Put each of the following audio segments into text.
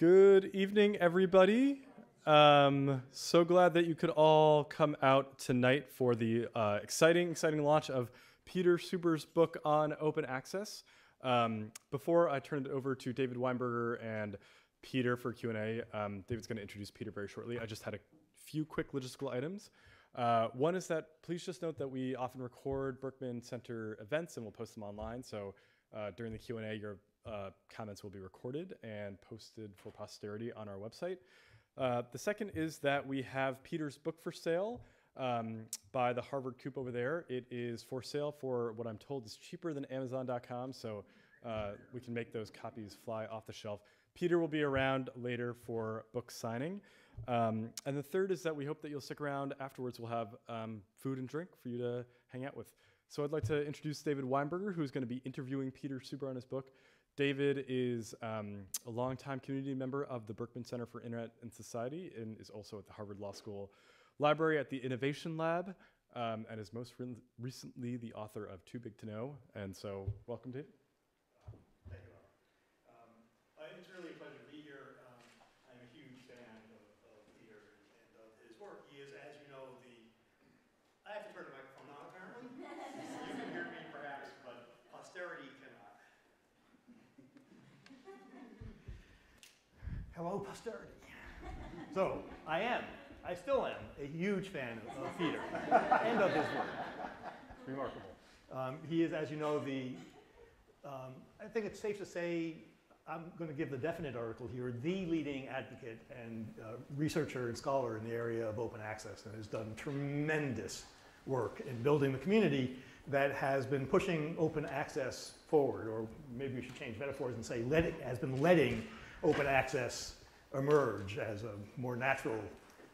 Good evening, everybody. Um, so glad that you could all come out tonight for the uh, exciting, exciting launch of Peter Suber's book on open access. Um, before I turn it over to David Weinberger and Peter for Q&A, um, David's going to introduce Peter very shortly. I just had a few quick logistical items. Uh, one is that please just note that we often record Berkman Center events and we'll post them online. So uh, during the Q&A, your uh, comments will be recorded and posted for posterity on our website. Uh, the second is that we have Peter's book for sale um, by the Harvard Coop over there. It is for sale for what I'm told is cheaper than Amazon.com, so uh, we can make those copies fly off the shelf. Peter will be around later for book signing. Um, and the third is that we hope that you'll stick around afterwards. We'll have um, food and drink for you to hang out with. So I'd like to introduce David Weinberger, who's going to be interviewing Peter Suber on his book. David is um, a longtime community member of the Berkman Center for Internet and Society and is also at the Harvard Law School Library at the Innovation Lab um, and is most re recently the author of Too Big to Know. And so, welcome, David. Thank you, Robert. Um, uh, it's really a pleasure to be here. Um, I'm a huge fan of, of Peter and of his work. He is, as you know, the. I have to turn the microphone on apparently. you can hear me perhaps, but posterity cannot. Hello, posterity. So, I am, I still am, a huge fan of, of Peter and of his work. Remarkable. Um, he is, as you know, the um, I think it's safe to say, I'm going to give the definite article here, the leading advocate and uh, researcher and scholar in the area of open access and has done tremendous work in building the community that has been pushing open access forward, or maybe we should change metaphors and say let it, has been letting open access emerge as a more natural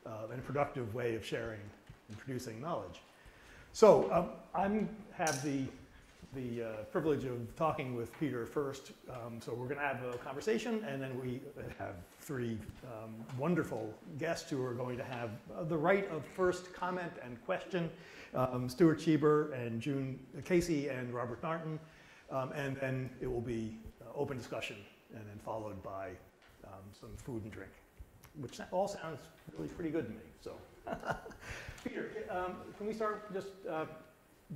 uh, and productive way of sharing and producing knowledge. So um, I have the the uh, privilege of talking with Peter first. Um, so we're going to have a conversation, and then we have three um, wonderful guests who are going to have uh, the right of first comment and question. Um, Stuart Shieber and June Casey and Robert Darnton, um, and then it will be uh, open discussion, and then followed by um, some food and drink, which all sounds really pretty good to me. So, Peter, um, can we start just uh,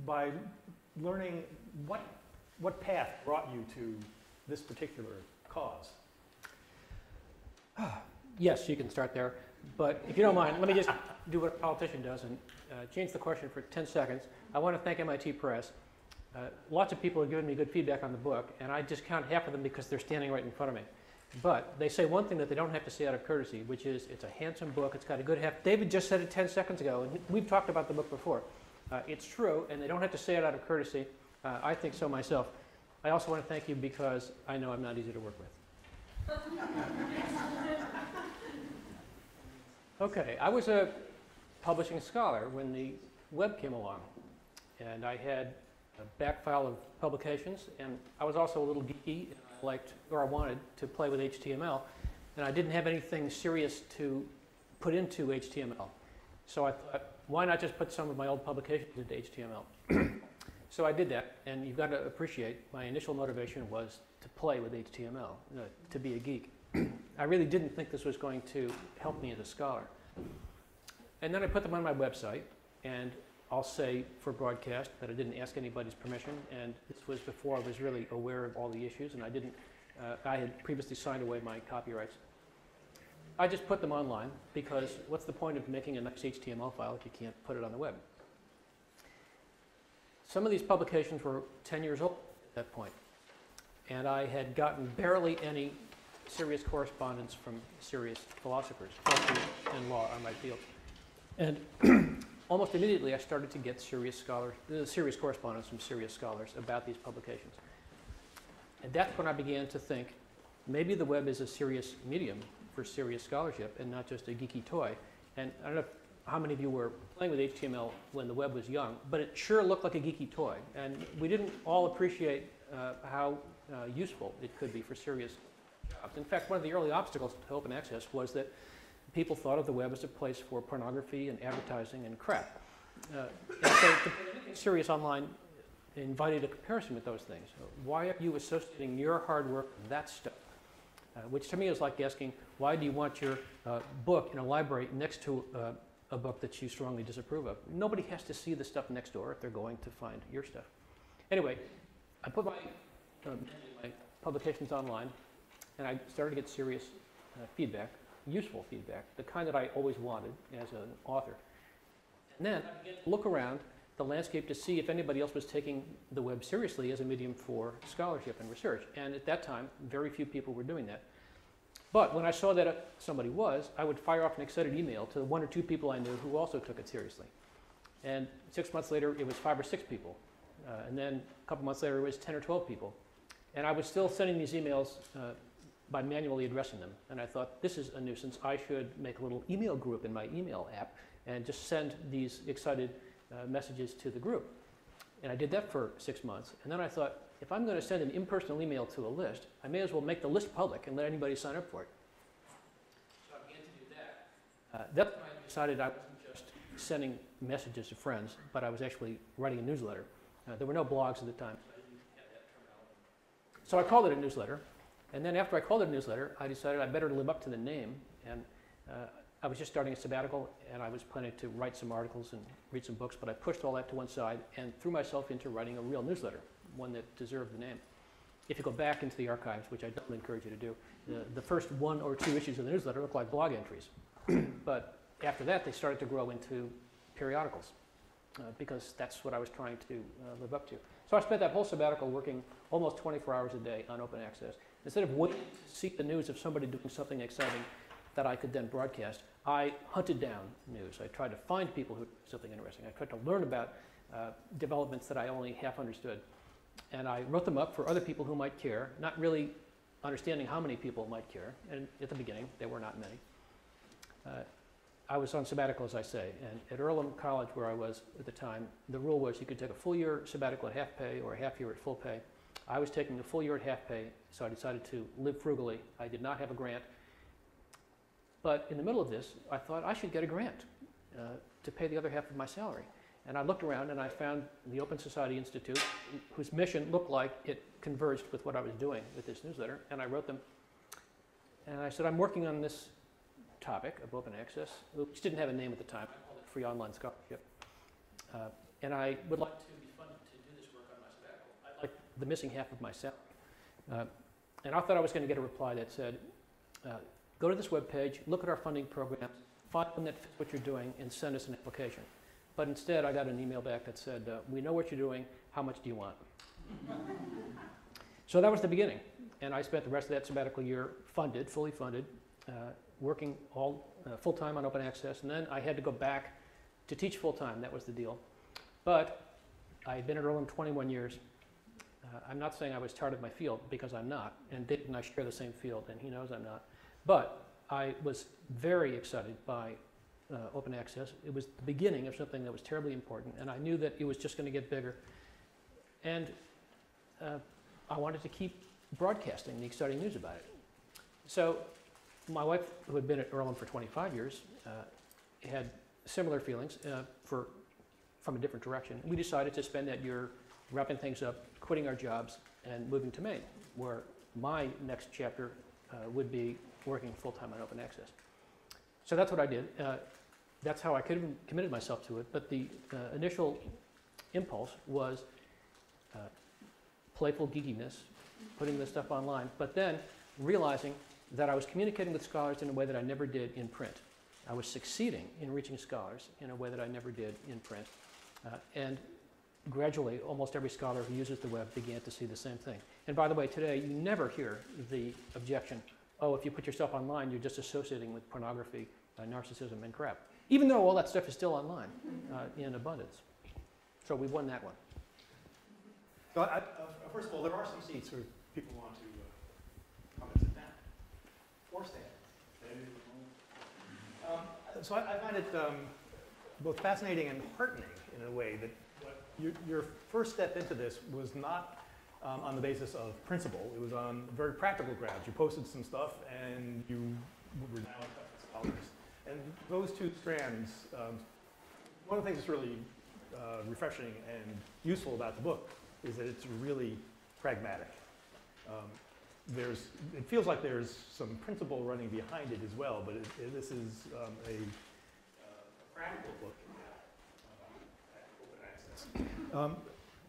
by learning what, what path brought you to this particular cause? Yes, you can start there. But if you don't mind, let me just do what a politician does and uh, change the question for 10 seconds. I want to thank MIT Press. Uh, lots of people have given me good feedback on the book, and I discount half of them because they're standing right in front of me. But they say one thing that they don't have to say out of courtesy, which is it's a handsome book, it's got a good heft. David just said it 10 seconds ago, and we've talked about the book before. Uh, it's true, and they don't have to say it out of courtesy. Uh, I think so myself. I also want to thank you because I know I'm not easy to work with. okay, I was a publishing scholar when the web came along, and I had back file of publications, and I was also a little geeky, and I liked, or I wanted to play with HTML, and I didn't have anything serious to put into HTML. So I thought, why not just put some of my old publications into HTML? so I did that, and you've got to appreciate my initial motivation was to play with HTML, uh, to be a geek. I really didn't think this was going to help me as a scholar. And then I put them on my website, and I'll say for broadcast that I didn't ask anybody's permission, and this was before I was really aware of all the issues, and I didn't, uh, I had previously signed away my copyrights. I just put them online because what's the point of making a nice HTML file if you can't put it on the web? Some of these publications were 10 years old at that point, and I had gotten barely any serious correspondence from serious philosophers, philosophy and law are my field. And almost immediately I started to get serious scholars, serious correspondence from serious scholars about these publications. And that's when I began to think maybe the web is a serious medium for serious scholarship and not just a geeky toy. And I don't know how many of you were playing with HTML when the web was young, but it sure looked like a geeky toy. And we didn't all appreciate uh, how uh, useful it could be for serious jobs. In fact, one of the early obstacles to open access was that people thought of the web as a place for pornography and advertising and crap. Uh, and so serious online invited a comparison with those things. Why are you associating your hard work with that stuff? uh, which to me is like asking, why do you want your uh, book in a library next to uh, a book that you strongly disapprove of? Nobody has to see the stuff next door if they're going to find your stuff. Anyway, I put my, um, my publications online, and I started to get serious uh, feedback, useful feedback, the kind that I always wanted as an author. And then look around the landscape to see if anybody else was taking the web seriously as a medium for scholarship and research. And at that time, very few people were doing that. But when I saw that uh, somebody was, I would fire off an excited email to one or two people I knew who also took it seriously. And six months later, it was five or six people. Uh, and then a couple months later, it was 10 or 12 people. And I was still sending these emails uh, by manually addressing them. And I thought, this is a nuisance. I should make a little email group in my email app and just send these excited uh, messages to the group. And I did that for six months. And then I thought, if I'm going to send an impersonal email to a list, I may as well make the list public and let anybody sign up for it. So I began to do that. Uh, that's when I decided I wasn't just sending messages to friends, but I was actually writing a newsletter. Uh, there were no blogs at the time. so I called it a newsletter. And then after I called it a newsletter, I decided I better live up to the name. And uh, I was just starting a sabbatical, and I was planning to write some articles and read some books, but I pushed all that to one side and threw myself into writing a real newsletter, one that deserved the name. If you go back into the archives, which I don't encourage you to do, the, the first one or two issues of the newsletter look like blog entries. but after that, they started to grow into periodicals, uh, because that's what I was trying to uh, live up to. So I spent that whole sabbatical working almost 24 hours a day on open access. Instead of waiting to seek the news of somebody doing something exciting that I could then broadcast, I hunted down news. I tried to find people who did something interesting. I tried to learn about uh, developments that I only half understood. And I wrote them up for other people who might care, not really understanding how many people might care. And at the beginning, there were not many. Uh, I was on sabbatical, as I say, and at Earlham College, where I was at the time, the rule was you could take a full year sabbatical at half pay or a half year at full pay. I was taking a full year at half pay, so I decided to live frugally. I did not have a grant. But in the middle of this, I thought I should get a grant uh, to pay the other half of my salary. And I looked around and I found the Open Society Institute, whose mission looked like it converged with what I was doing with this newsletter. And I wrote them. And I said, I'm working on this topic of open access, which didn't have a name at the time. Free Online Scholarship. Uh, and I would like to be funded to do this work on my sabbatical. I'd like the missing half of my salary. Uh, and I thought I was going to get a reply that said, uh, go to this webpage, look at our funding programs, find one that fits what you're doing, and send us an application. But instead, I got an email back that said, uh, we know what you're doing, how much do you want? so that was the beginning. And I spent the rest of that sabbatical year funded, fully funded, uh, working all uh, full time on open access. And then I had to go back to teach full time. That was the deal. But I had been at Earlham 21 years. Uh, I'm not saying I was tired of my field because I'm not. And and I share the same field, and he knows I'm not. But I was very excited by uh, open access. It was the beginning of something that was terribly important, and I knew that it was just going to get bigger. And uh, I wanted to keep broadcasting the exciting news about it. So my wife, who had been at Earlham for 25 years, uh, had similar feelings uh, for, from a different direction. We decided to spend that year wrapping things up, quitting our jobs, and moving to Maine, where my next chapter uh, would be working full-time on open access. So that's what I did. Uh, that's how I could have committed myself to it. But the uh, initial impulse was uh, playful geekiness, putting this stuff online, but then realizing that I was communicating with scholars in a way that I never did in print. I was succeeding in reaching scholars in a way that I never did in print. Uh, and gradually, almost every scholar who uses the web began to see the same thing. And by the way, today, you never hear the objection, oh, if you put yourself online, you're just associating with pornography, uh, narcissism, and crap. Even though all that stuff is still online uh, in abundance. So we've won that one. So I, uh, first of all, there are some seats where people want to uh, come and down or stand. Um, so I, I find it um, both fascinating and heartening in a way that your, your first step into this was not um, on the basis of principle. It was on very practical grounds. You posted some stuff and you were now scholars. And those two strands, um, one of the things that's really uh, refreshing and useful about the book is that it's really pragmatic. Um, there's, it feels like there's some principle running behind it as well, but it, it- this is um, a uh, practical at open access. Um,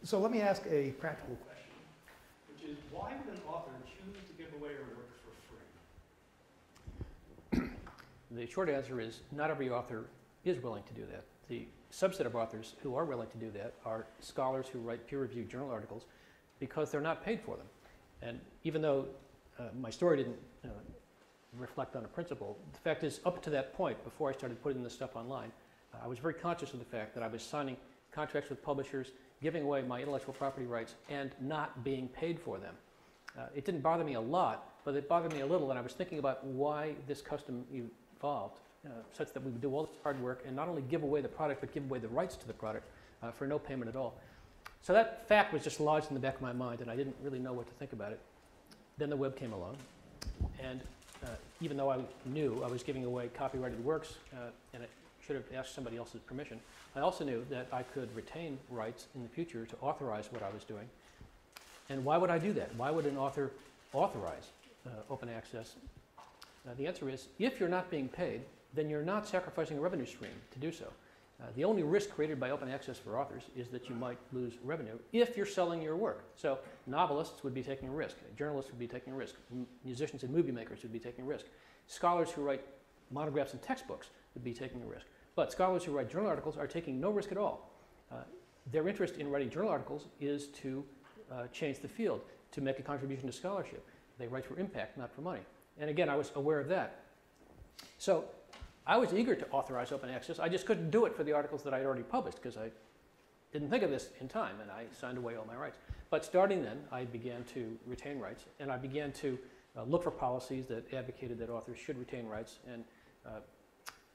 So let me ask a practical question, which is why would an author choose to give away her work for free? The short answer is not every author is willing to do that. The subset of authors who are willing to do that are scholars who write peer-reviewed journal articles because they're not paid for them. And even though uh, my story didn't uh, reflect on a principle, the fact is, up to that point, before I started putting this stuff online, uh, I was very conscious of the fact that I was signing contracts with publishers, giving away my intellectual property rights, and not being paid for them. Uh, it didn't bother me a lot, but it bothered me a little, and I was thinking about why this custom evolved, uh, such that we would do all this hard work and not only give away the product, but give away the rights to the product uh, for no payment at all. So that fact was just lodged in the back of my mind, and I didn't really know what to think about it. Then the web came along, and uh, even though I knew I was giving away copyrighted works, uh, and I should have asked somebody else's permission, I also knew that I could retain rights in the future to authorize what I was doing. And why would I do that? Why would an author authorize uh, open access? Uh, the answer is, if you're not being paid, then you're not sacrificing a revenue stream to do so. Uh, the only risk created by open access for authors is that you might lose revenue if you're selling your work. So novelists would be taking a risk, journalists would be taking a risk, M- musicians and movie makers would be taking a risk, scholars who write monographs and textbooks would be taking a risk. But scholars who write journal articles are taking no risk at all. Uh, their interest in writing journal articles is to uh, change the field, to make a contribution to scholarship. They write for impact, not for money. And again, I was aware of that. So I was eager to authorize open access. I just couldn't do it for the articles that I'd already published because I didn't think of this in time and I signed away all my rights. But starting then, I began to retain rights and I began to uh, look for policies that advocated that authors should retain rights and uh,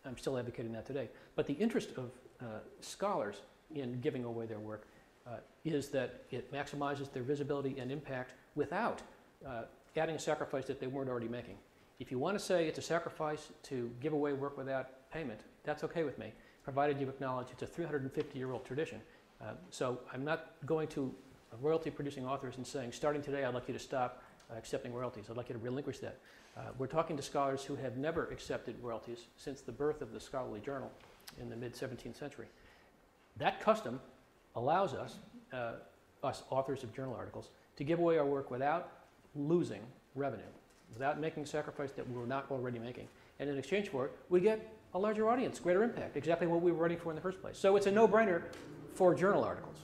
I'm still advocating that today. But the interest of uh, scholars in giving away their work uh, is that it maximizes their visibility and impact without uh, adding a sacrifice that they weren't already making. If you want to say it's a sacrifice to give away work without payment, that's okay with me, provided you acknowledge it's a 350 year old tradition. Uh, so I'm not going to royalty producing authors and saying, starting today, I'd like you to stop accepting royalties. I'd like you to relinquish that. Uh, we're talking to scholars who have never accepted royalties since the birth of the scholarly journal in the mid 17th century. That custom allows us, uh, us authors of journal articles, to give away our work without losing revenue, without making sacrifice that we're not already making. And in exchange for it, we get a larger audience, greater impact, exactly what we were running for in the first place. So it's a no-brainer for journal articles.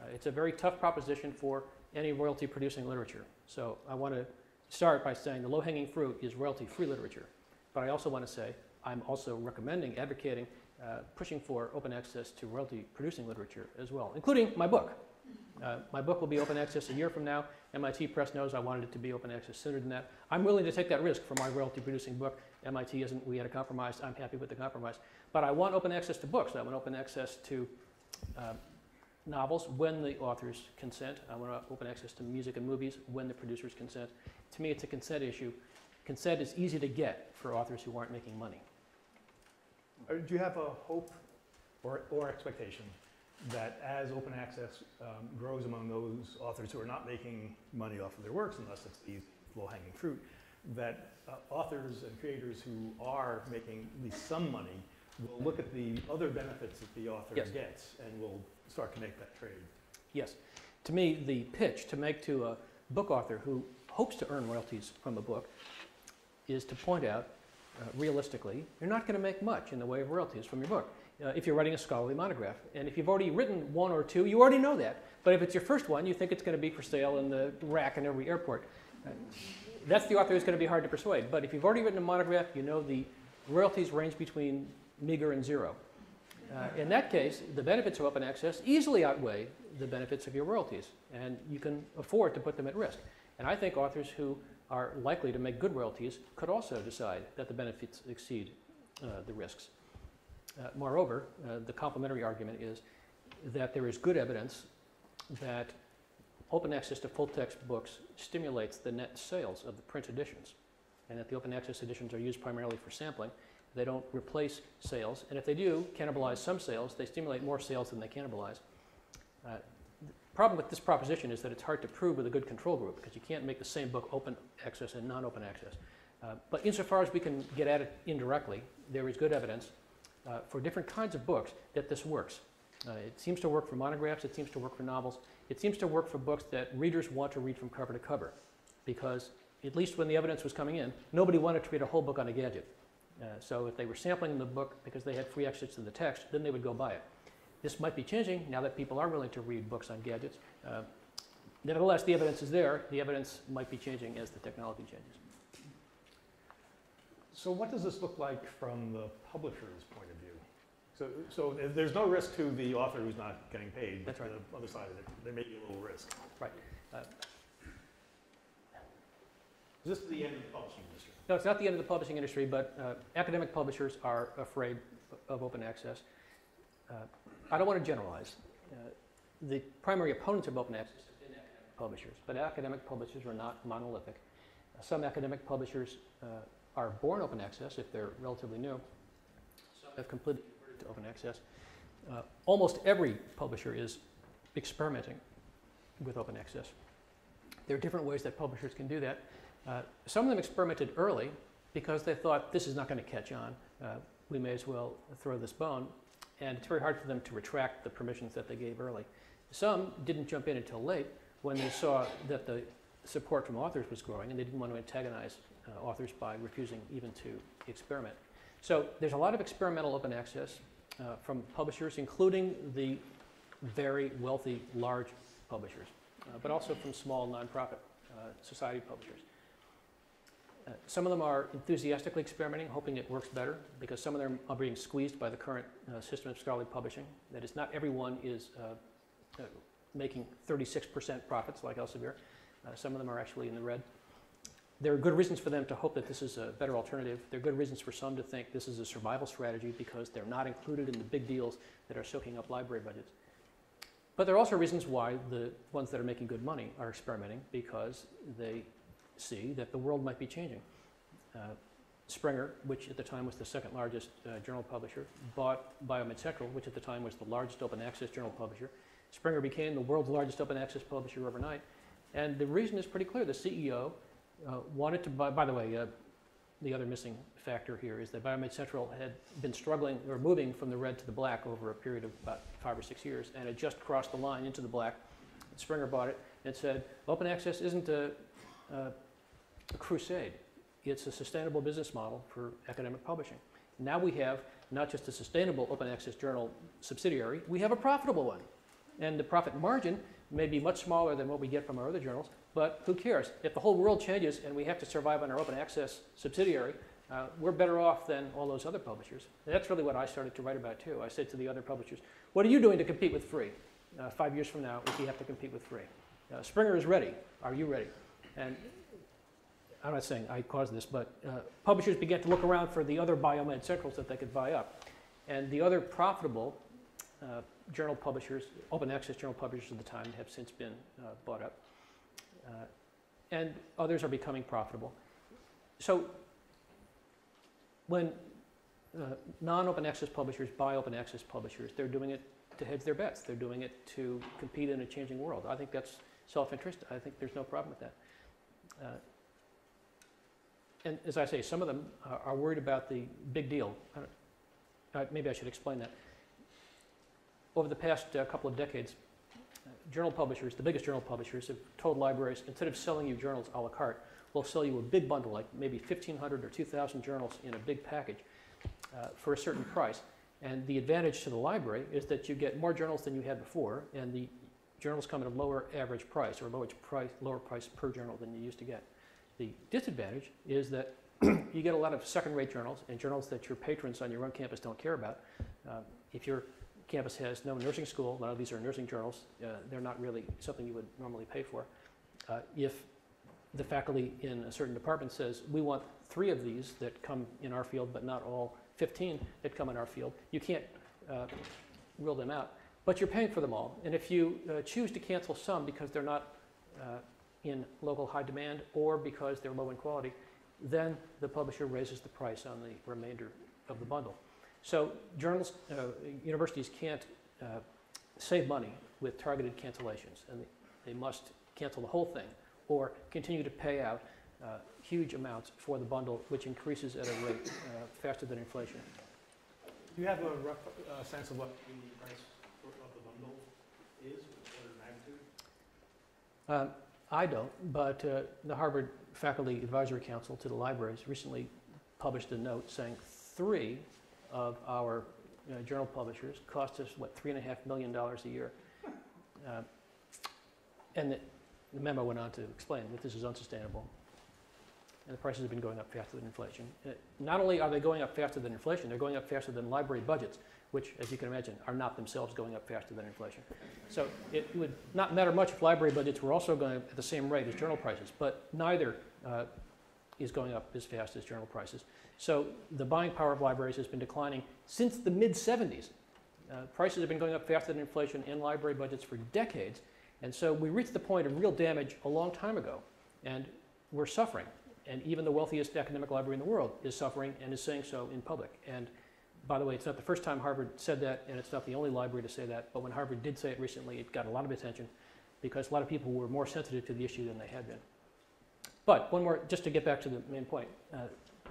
Uh, it's a very tough proposition for any royalty-producing literature. So I want to start by saying the low-hanging fruit is royalty-free literature. But I also want to say I'm also recommending, advocating, uh, pushing for open access to royalty-producing literature as well, including my book. Uh, my book will be open access a year from now. MIT Press knows I wanted it to be open access sooner than that. I'm willing to take that risk for my royalty-producing book. MIT isn't. We had a compromise. I'm happy with the compromise. But I want open access to books. I want open access to uh, novels when the authors consent. I want to open access to music and movies when the producers consent. To me, it's a consent issue. Consent is easy to get for authors who aren't making money. Do you have a hope or, or expectation that as open access um, grows among those authors who are not making money off of their works, unless it's the low-hanging fruit, that uh, authors and creators who are making at least some money will look at the other benefits that the author Yes. gets and will start to make that trade? Yes. To me, the pitch to make to a book author who hopes to earn royalties from a book is to point out uh, realistically, you're not going to make much in the way of royalties from your book. Uh, if you're writing a scholarly monograph. And if you've already written one or two, you already know that. But if it's your first one, you think it's going to be for sale in the rack in every airport. Uh, that's the author who's going to be hard to persuade. But if you've already written a monograph, you know the royalties range between meager and zero. Uh, in that case, the benefits of open access easily outweigh the benefits of your royalties, and you can afford to put them at risk. And I think authors who are likely to make good royalties could also decide that the benefits exceed uh, the risks. Uh, moreover, uh, the complementary argument is that there is good evidence that open access to full text books stimulates the net sales of the print editions, and that the open access editions are used primarily for sampling. They don't replace sales, and if they do cannibalize some sales, they stimulate more sales than they cannibalize. Uh, problem with this proposition is that it's hard to prove with a good control group because you can't make the same book open access and non-open access. Uh, but insofar as we can get at it indirectly, there is good evidence uh, for different kinds of books that this works. Uh, it seems to work for monographs, it seems to work for novels, it seems to work for books that readers want to read from cover to cover because at least when the evidence was coming in, nobody wanted to read a whole book on a gadget. Uh, so if they were sampling the book because they had free access to the text, then they would go buy it. This might be changing now that people are willing to read books on gadgets. Uh, nevertheless, the evidence is there. The evidence might be changing as the technology changes. So what does this look like from the publisher's point of view? So, so there's no risk to the author who's not getting paid. That's right. The other side of it, there may be a little risk. Right. Uh, Is this the end of the publishing industry? No, it's not the end of the publishing industry, but uh, academic publishers are afraid of open access. Uh, I don't want to generalize. Uh, the primary opponents of open access have been academic publishers, but academic publishers are not monolithic. Some academic publishers uh, are born open access if they're relatively new. Some have completely converted to open access. Uh, almost every publisher is experimenting with open access. There are different ways that publishers can do that. Uh, some of them experimented early because they thought this is not going to catch on. Uh, we may as well throw this bone. And it's very hard for them to retract the permissions that they gave early. Some didn't jump in until late when they saw that the support from authors was growing and they didn't want to antagonize uh, authors by refusing even to experiment. So there's a lot of experimental open access uh, from publishers, including the very wealthy, large publishers, uh, but also from small nonprofit uh, society publishers. Uh, some of them are enthusiastically experimenting, hoping it works better, because some of them are being squeezed by the current uh, system of scholarly publishing. That is, not everyone is uh, uh, making 36% profits like Elsevier. Uh, some of them are actually in the red. There are good reasons for them to hope that this is a better alternative. There are good reasons for some to think this is a survival strategy because they're not included in the big deals that are soaking up library budgets. But there are also reasons why the ones that are making good money are experimenting because they see that the world might be changing. Uh, Springer, which at the time was the second largest uh, journal publisher, bought Biomed Central, which at the time was the largest open access journal publisher. Springer became the world's largest open access publisher overnight. And the reason is pretty clear. The CEO uh, wanted to buy, by the way, uh, the other missing factor here is that Biomed Central had been struggling or moving from the red to the black over a period of about five or six years and had just crossed the line into the black. Springer bought it and said, open access isn't a crusade. It's a sustainable business model for academic publishing. Now we have not just a sustainable open access journal subsidiary, we have a profitable one. And the profit margin may be much smaller than what we get from our other journals, but who cares? If the whole world changes and we have to survive on our open access subsidiary, uh, we're better off than all those other publishers. And that's really what I started to write about too. I said to the other publishers, what are you doing to compete with free uh, five years from now if you have to compete with free? Uh, Springer is ready. Are you ready? And I'm not saying I caused this, but uh, publishers began to look around for the other biomed centrals that they could buy up. And the other profitable uh, journal publishers, open access journal publishers of the time, have since been uh, bought up. Uh, and others are becoming profitable. So when uh, non-open access publishers buy open access publishers, they're doing it to hedge their bets. They're doing it to compete in a changing world. I think that's self-interest. I think there's no problem with that. And as I say, some of them are- worried about the big deal. I Maybe I should explain that. Over the past uh, couple of decades, uh, journal publishers, the biggest journal publishers, have told libraries, instead of selling you journals à la carte, we'll sell you a big bundle, like maybe 1,500 or 2,000 journals in a big package uh, for a certain price. And the advantage to the library is that you get more journals than you had before, and the journals come at a lower average price, or lower price, lower price per journal than you used to get. The disadvantage is that you get a lot of second-rate journals and journals that your patrons on your own campus don't care about. Um, if your campus has no nursing school, none of these are nursing journals, uh, they're not really something you would normally pay for. Uh, if the faculty in a certain department says, we want three of these that come in our field, but not all 15 that come in our field, you can't uh, rule them out. But you're paying for them all. And if you uh, choose to cancel some because they're not uh, in local high demand or because they're low in quality, then the publisher raises the price on the remainder of the bundle. So journals, uh, universities can't uh, save money with targeted cancellations, and they must cancel the whole thing or continue to pay out uh, huge amounts for the bundle, which increases at a rate uh, faster than inflation. Do you have a rough uh, sense of what the price of the bundle is, of magnitude? I don't, but uh, the Harvard Faculty Advisory Council to the libraries recently published a note saying three of our uh, journal publishers cost us, what, three and a half million dollars a year. Uh, And the the memo went on to explain that this is unsustainable. And the prices have been going up faster than inflation. Uh, Not only are they going up faster than inflation, they're going up faster than library budgets, which, as you can imagine, are not themselves going up faster than inflation. So it would not matter much if library budgets were also going at the same rate as journal prices, but neither uh, is going up as fast as journal prices. So the buying power of libraries has been declining since the mid 70s. Uh, prices have been going up faster than inflation in library budgets for decades. And so we reached the point of real damage a long time ago, and we're suffering. And even the wealthiest academic library in the world is suffering and is saying so in public. And by the way, it's not the first time Harvard said that, and it's not the only library to say that, but when Harvard did say it recently, it got a lot of attention because a lot of people were more sensitive to the issue than they had been. But one more, just to get back to the main point, uh,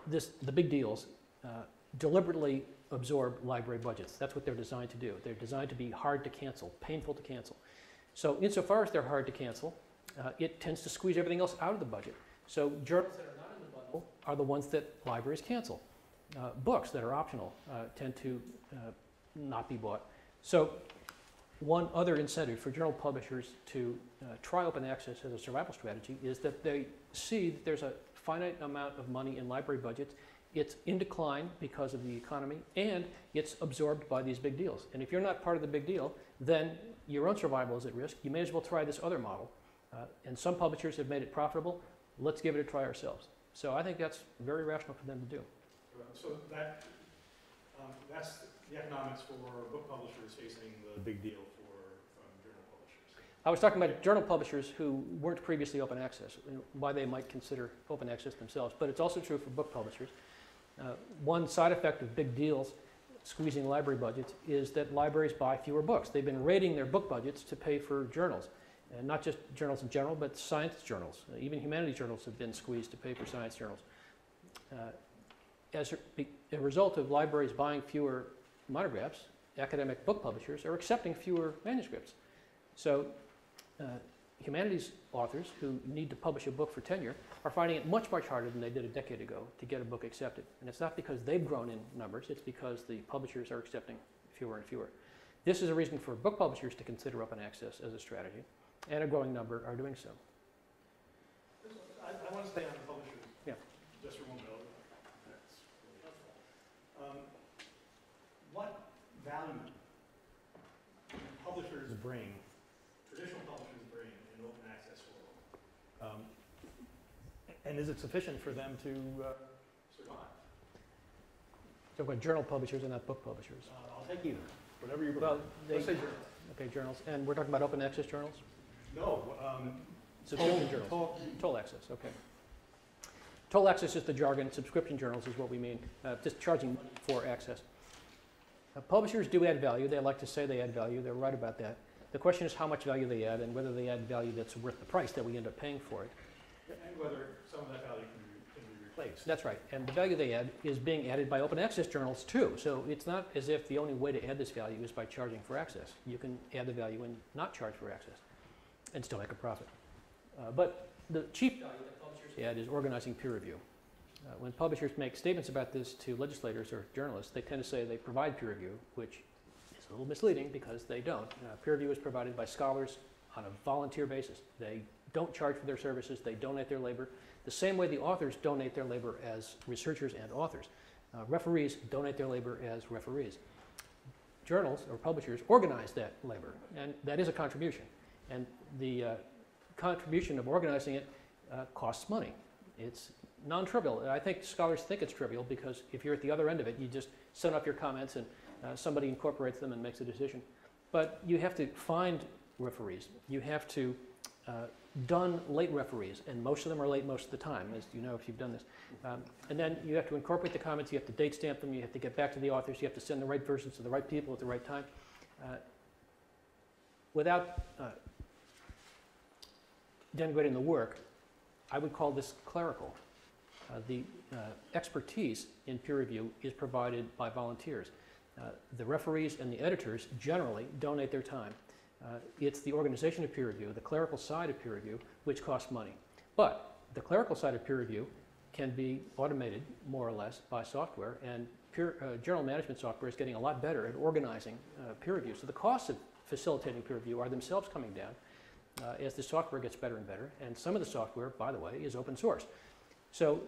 this, the big deals uh, deliberately absorb library budgets. That's what they're designed to do. They're designed to be hard to cancel, painful to cancel. So insofar as they're hard to cancel, uh, it tends to squeeze everything else out of the budget. So journals that are not in the bundle are the ones that libraries cancel. Uh, books that are optional uh, tend to uh, not be bought. So one other incentive for journal publishers to uh, try open access as a survival strategy is that they see that there's a finite amount of money in library budgets. It's in decline because of the economy, and it's absorbed by these big deals. And if you're not part of the big deal, then your own survival is at risk. You may as well try this other model. Uh, and some publishers have made it profitable. Let's give it a try ourselves. So I think that's very rational for them to do. So that, um, that's the economics for book publishers facing the big deal for, from journal publishers. I was talking about journal publishers who weren't previously open access, and why they might consider open access themselves. But it's also true for book publishers. Uh, one side effect of big deals squeezing library budgets is that libraries buy fewer books. They've been raiding their book budgets to pay for journals. And not just journals in general, but science journals. Uh, even humanities journals have been squeezed to pay for science journals. Uh, as a, result of libraries buying fewer monographs, academic book publishers are accepting fewer manuscripts. So uh, humanities authors who need to publish a book for tenure are finding it much, much harder than they did a decade ago to get a book accepted. And it's not because they've grown in numbers, it's because the publishers are accepting fewer and fewer. This is a reason for book publishers to consider open access as a strategy, and a growing number are doing so. I, I want to stay on the publishers. Yeah. Just for one minute. That's really helpful. Um, What value do publishers bring, traditional publishers bring in open access world? Um, And is it sufficient for them to uh, survive? So about journal publishers and not book publishers. Uh, I'll take either, whatever you Well, prefer. they, Let's say journal. okay, journals, and we're talking about open access journals? No, um, Subscription toll- journals. toll- Toll access, okay. Toll access is the jargon, subscription journals is what we mean, uh, just charging money for access. Uh, Publishers do add value, they like to say they add value, they're right about that. The question is how much value they add and whether they add value that's worth the price that we end up paying for it. And whether some of that value can be, can be replaced. That's right, and the value they add is being added by open access journals too. So it's not as if the only way to add this value is by charging for access. You can add the value and not charge for access and still make a profit. Uh, But the chief value that publishers add is organizing peer review. Uh, When publishers make statements about this to legislators or journalists, they tend to say they provide peer review, which a little misleading because they don't. Uh, Peer review is provided by scholars on a volunteer basis. They don't charge for their services, they donate their labor, the same way the authors donate their labor as researchers and authors. Uh, referees donate their labor as referees. Journals or publishers organize that labor, and that is a contribution. And the uh, contribution of organizing it uh, costs money. It's non-trivial. And I think scholars think it's trivial because if you're at the other end of it, you just send up your comments and uh, somebody incorporates them and makes a decision. But you have to find referees. You have to uh, dun late referees, and most of them are late most of the time, as you know if you've done this. Um, and then you have to incorporate the comments, you have to date stamp them, you have to get back to the authors, you have to send the right versions to the right people at the right time. Uh, without uh, denigrating the work, I would call this clerical. Uh, The uh, expertise in peer review is provided by volunteers. Uh, The referees and the editors generally donate their time. Uh, It's the organization of peer review, the clerical side of peer review, which costs money. But the clerical side of peer review can be automated more or less by software, and peer, uh, journal management software is getting a lot better at organizing uh, peer review. So the costs of facilitating peer review are themselves coming down uh, as the software gets better and better. And some of the software, by the way, is open source. So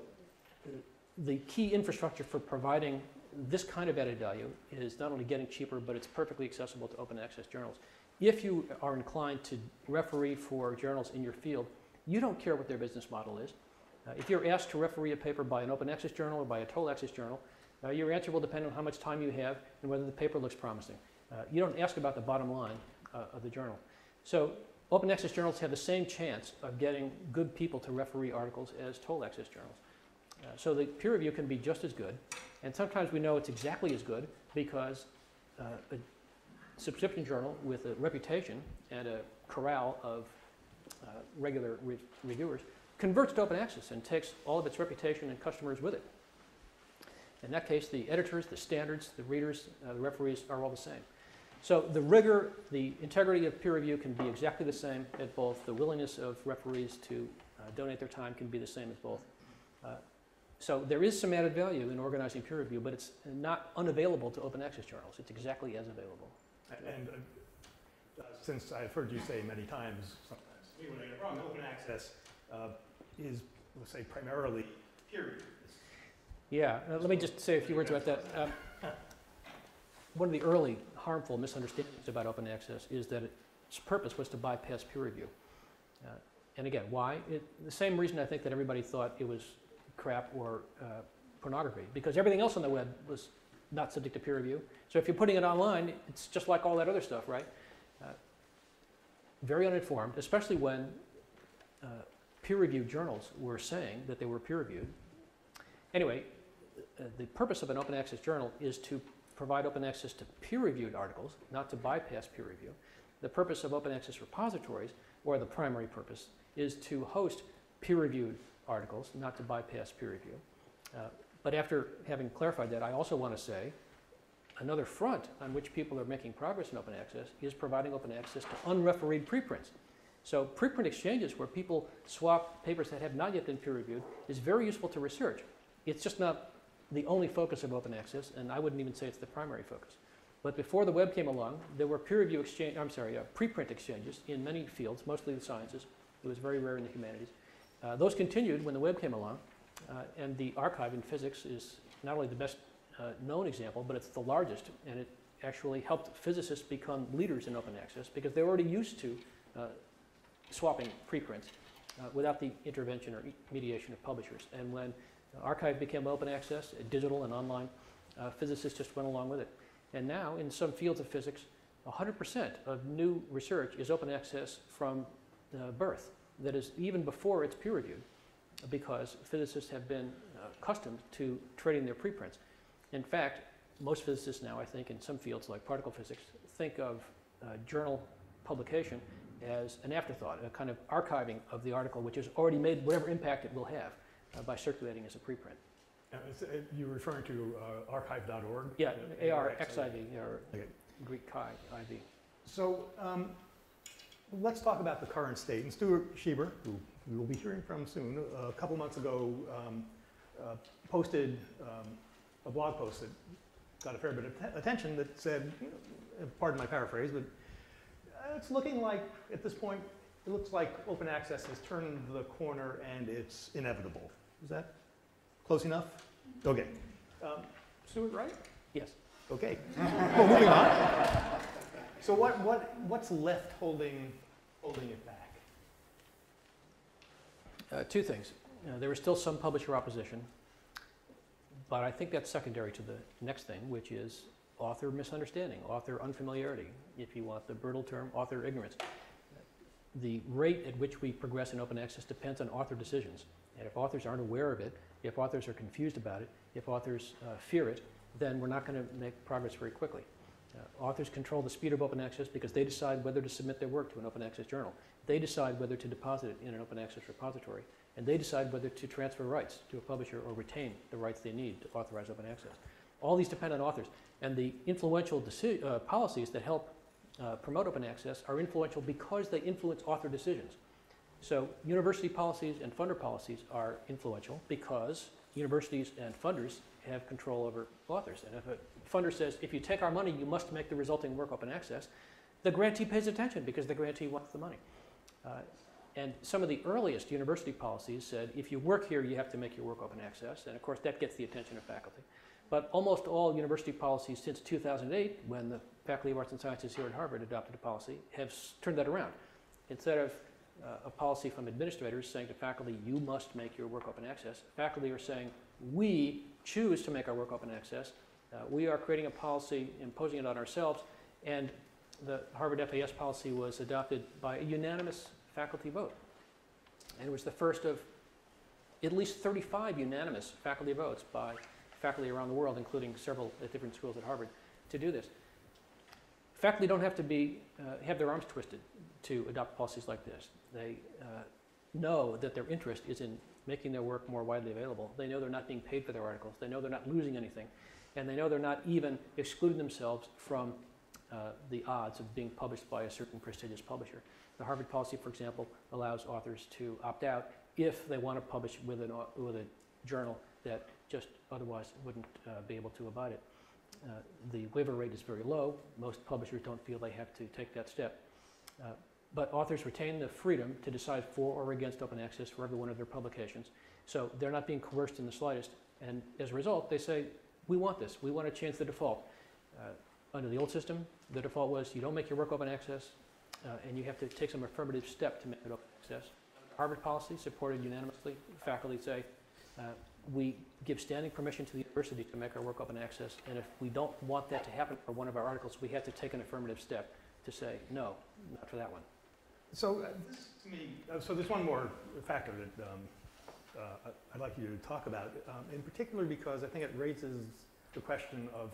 the key infrastructure for providing this kind of added value is not only getting cheaper, but it's perfectly accessible to open access journals. If you are inclined to referee for journals in your field, you don't care what their business model is. Uh, if you're asked to referee a paper by an open access journal or by a toll access journal, uh, your answer will depend on how much time you have and whether the paper looks promising. Uh, you don't ask about the bottom line uh, of the journal. So open access journals have the same chance of getting good people to referee articles as toll access journals. Uh, so the peer review can be just as good, and sometimes we know it's exactly as good because uh, a subscription journal with a reputation and a corral of uh, regular re- reviewers converts to open access and takes all of its reputation and customers with it. In that case, the editors, the standards, the readers, uh, the referees are all the same. So the rigor, the integrity of peer review can be exactly the same at both. The willingness of referees to uh, donate their time can be the same as both. Uh, so there is some added value in organizing peer review, but it's not unavailable to open access journals. It's exactly as available. And uh, since I've heard you say many times, sometimes, me when I get it wrong, open access uh, is, let's say, primarily peer review. Yeah, uh, let me just say a few words about that. Um, one of the early harmful misunderstandings about open access is that its purpose was to bypass peer review. Uh, and again, why? It, the same reason I think that everybody thought it was crap or uh, pornography, because everything else on the web was not subject to peer review. So if you're putting it online, it's just like all that other stuff, right? Uh, very uninformed, especially when uh, peer-reviewed journals were saying that they were peer-reviewed. Anyway, uh, the purpose of an open access journal is to provide open access to peer-reviewed articles, not to bypass peer review. The purpose of open access repositories, or the primary purpose, is to host peer-reviewed articles, not to bypass peer review. Uh, but after having clarified that, I also want to say another front on which people are making progress in open access is providing open access to unrefereed preprints. So preprint exchanges where people swap papers that have not yet been peer reviewed is very useful to research. It's just not the only focus of open access, and I wouldn't even say it's the primary focus. But before the web came along, there were peer review exchange, I'm sorry, uh, preprint exchanges in many fields, mostly the sciences. It was very rare in the humanities. Uh, those continued when the web came along, uh, and the arXiv in physics is not only the best uh, known example, but it's the largest, and it actually helped physicists become leaders in open access because they were already used to uh, swapping preprints uh, without the intervention or mediation of publishers. And when arXiv became open access, uh, digital and online, physicists just went along with it. And now, in some fields of physics, 100% of new research is open access from birth. That is, even before it's peer reviewed, because physicists have been uh, accustomed to trading their preprints. In fact, most physicists now, I think, in some fields like particle physics, think of uh, journal publication as an afterthought, a kind of archiving of the article, which has already made whatever impact it will have uh, by circulating as a preprint. Uh, it- You're referring to uh, arXiv.org? Yeah, ARXIV, or Okay. Greek chi, IV. So um, let's talk about the current state. And Stuart Shieber, who we will be hearing from soon, a couple months ago um, uh, posted um, a blog post that got a fair bit of attention that said, you know, pardon my paraphrase, but uh, it's looking like, at this point, it looks like open access has turned the corner and it's inevitable. Is that close enough? Okay. Um, Stuart, right? Yes. Okay. Well, moving on. So what, what, what's left holding, holding it back? Uh, Two things. There was still some publisher opposition, but I think that's secondary to the next thing, which is author misunderstanding, author unfamiliarity, if you want the brutal term, author ignorance. The rate at which we progress in open access depends on author decisions. And if authors aren't aware of it, if authors are confused about it, if authors uh, fear it, then we're not going to make progress very quickly. Uh, authors control the speed of open access because they decide whether to submit their work to an open access journal. They decide whether to deposit it in an open access repository. And they decide whether to transfer rights to a publisher or retain the rights they need to authorize open access. All these depend on authors. And the influential uh, policies that help uh, promote open access are influential because they influence author decisions. So university policies and funder policies are influential because universities and funders have control over authors. And if a funder says, if you take our money, you must make the resulting work open access, the grantee pays attention because the grantee wants the money. Uh, and some of the earliest university policies said, if you work here, you have to make your work open access. And of course, that gets the attention of faculty. But almost all university policies since 2008, when the Faculty of Arts and Sciences here at Harvard adopted a policy, have turned that around. Instead of uh, a policy from administrators saying to faculty, you must make your work open access, faculty are saying, we choose to make our work open access. Uh, we are creating a policy, imposing it on ourselves, and the Harvard FAS policy was adopted by a unanimous faculty vote. And it was the first of at least 35 unanimous faculty votes by faculty around the world, including several at different schools at Harvard, to do this. Faculty don't have to be, uh, have their arms twisted to adopt policies like this. They uh, know that their interest is in making their work more widely available. They know they're not being paid for their articles. They know they're not losing anything. And they know they're not even excluding themselves from uh, the odds of being published by a certain prestigious publisher. The Harvard policy, for example, allows authors to opt out if they want to publish with, an, with a journal that just otherwise wouldn't uh, be able to abide it. Uh, the waiver rate is very low. Most publishers don't feel they have to take that step. But authors retain the freedom to decide for or against open access for every one of their publications. So they're not being coerced in the slightest. And as a result, they say, we want this. We want to change the default. Uh, under the old system, the default was you don't make your work open access, uh, and you have to take some affirmative step to make it open access. Harvard policy, supported unanimously, faculty say, uh, we give standing permission to the university to make our work open access, and if we don't want that to happen for one of our articles, we have to take an affirmative step to say, no, not for that one. So uh, this, to me, uh, so there's one more factor that um, uh, I'd like you to talk about, um, in particular because I think it raises the question of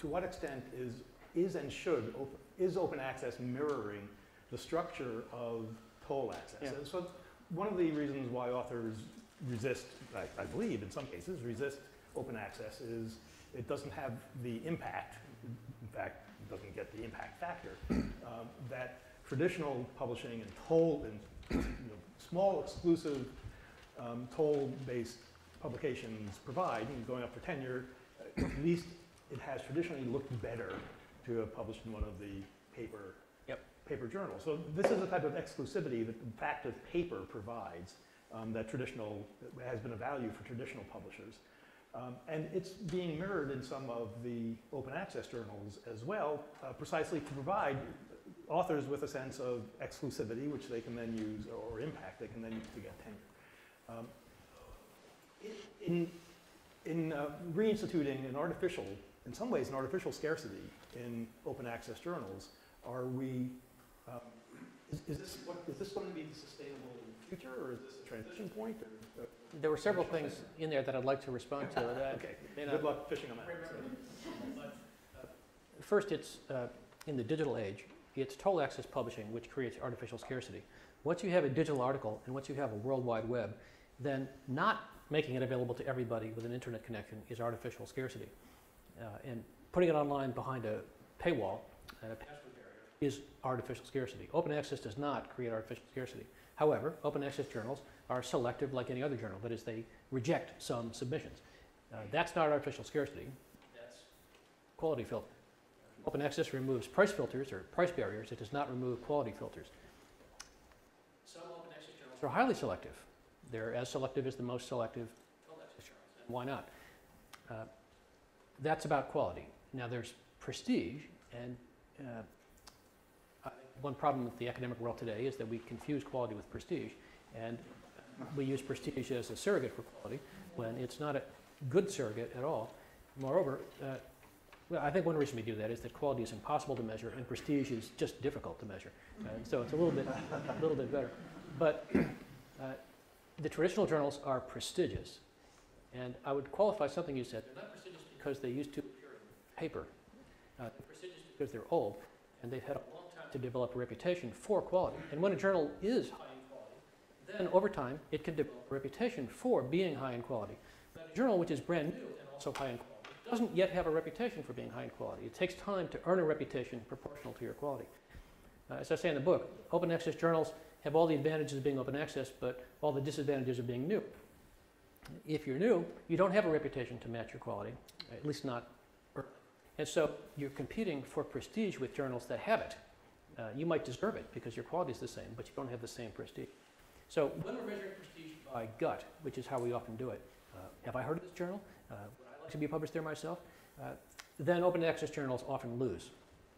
to what extent is, is and should, open, is open access mirroring the structure of toll access? Yeah. And so one of the reasons why authors resist, I, I believe in some cases, resist open access is it doesn't have the impact, in fact, it doesn't get the impact factor, um, that traditional publishing and toll and you know, small exclusive um, toll-based publications provide, and going up for tenure, uh, at least it has traditionally looked better to have published in one of the paper Yep. paper journals. So this is a type of exclusivity that the fact of paper provides um, that traditional has been a value for traditional publishers. Um, and it's being mirrored in some of the open access journals as well, uh, precisely to provide authors with a sense of exclusivity, which they can then use, or impact they can then use to get tenure. Um, in in uh, reinstituting an artificial, in some ways, an artificial scarcity in open access journals, are we, um, is, is this what, is this going to be the sustainable future, or is this a transition point? Or, uh, There were several things in there that I'd like to respond to. that okay, good luck fishing them out. First, it's uh, in the digital age, it's toll access publishing which creates artificial scarcity. Once you have a digital article and once you have a world wide web, then not making it available to everybody with an internet connection is artificial scarcity. Uh, and putting it online behind a paywall and a password barrier is artificial scarcity. Open access does not create artificial scarcity. However, open access journals are selective like any other journal, that is, they reject some submissions. Uh, that's not artificial scarcity, that's quality filter. Open access removes price filters or price barriers, it does not remove quality filters. Some open access journals are highly selective. They're as selective as the most selective open access journals. And Why not? Uh, That's about quality. Now, there's prestige, and uh, one problem with the academic world today is that we confuse quality with prestige, and we use prestige as a surrogate for quality when it's not a good surrogate at all. Moreover, uh, well, I think one reason we do that is that quality is impossible to measure and prestige is just difficult to measure. Uh, so it's a little bit, a little bit better. But uh, the traditional journals are prestigious. And I would qualify something you said. They're not prestigious because they used to appear in paper. Uh, they're prestigious because they're old and they've had a long time to develop a reputation for quality. And when a journal is high in quality, then over time it can develop a reputation for being high in quality. But a journal which is brand new and also high in quality doesn't yet have a reputation for being high in quality. It takes time to earn a reputation proportional to your quality. Uh, as I say in the book, open access journals have all the advantages of being open access, but all the disadvantages of being new. If you're new, you don't have a reputation to match your quality, at least not early. And so you're competing for prestige with journals that have it. Uh, you might deserve it because your quality is the same, but you don't have the same prestige. So when we're measuring prestige by gut, which is how we often do it, uh, have I heard of this journal? Uh, to be published there myself? Uh, then open access journals often lose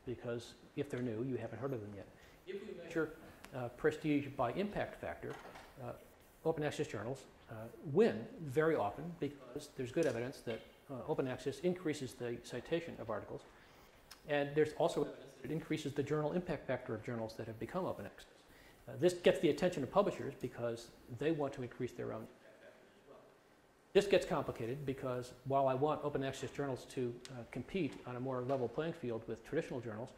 because if they're new, you haven't heard of them yet. If we measure uh, prestige by impact factor, uh, open access journals uh, win very often because there's good evidence that uh, open access increases the citation of articles. And there's also evidence that it increases the journal impact factor of journals that have become open access. Uh, this gets the attention of publishers because they want to increase their own this gets complicated because while I want open access journals to uh, compete on a more level playing field with traditional journals,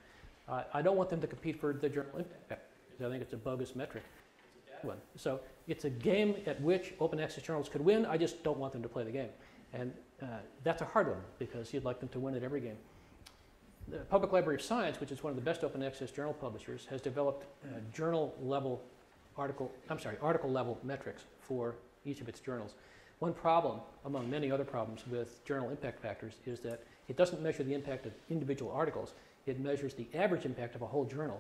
uh, I don't want them to compete for the journal impact I think it's a bogus metric. One. So it's a game at which open access journals could win. I just don't want them to play the game. And uh, that's a hard one because you'd like them to win at every game. The Public Library of Science, which is one of the best open access journal publishers, has developed uh, journal level article, I'm sorry, article level metrics for each of its journals. One problem, among many other problems with journal impact factors, is that it doesn't measure the impact of individual articles. It measures the average impact of a whole journal.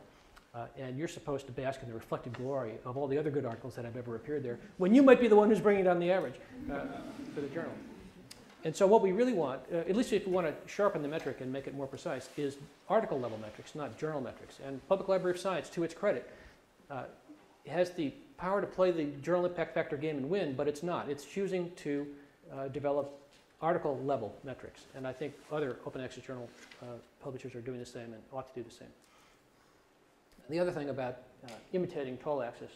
Uh, and you're supposed to bask in the reflected glory of all the other good articles that have ever appeared there, when you might be the one who's bringing down the average uh, for the journal. And so what we really want, uh, at least if we want to sharpen the metric and make it more precise, is article level metrics, not journal metrics. And Public Library of Science, to its credit, uh, has the power to play the journal impact factor game and win, but it's not. It's choosing to uh, develop article level metrics. And I think other open access journal uh, publishers are doing the same and ought to do the same. The other thing about uh, imitating toll access,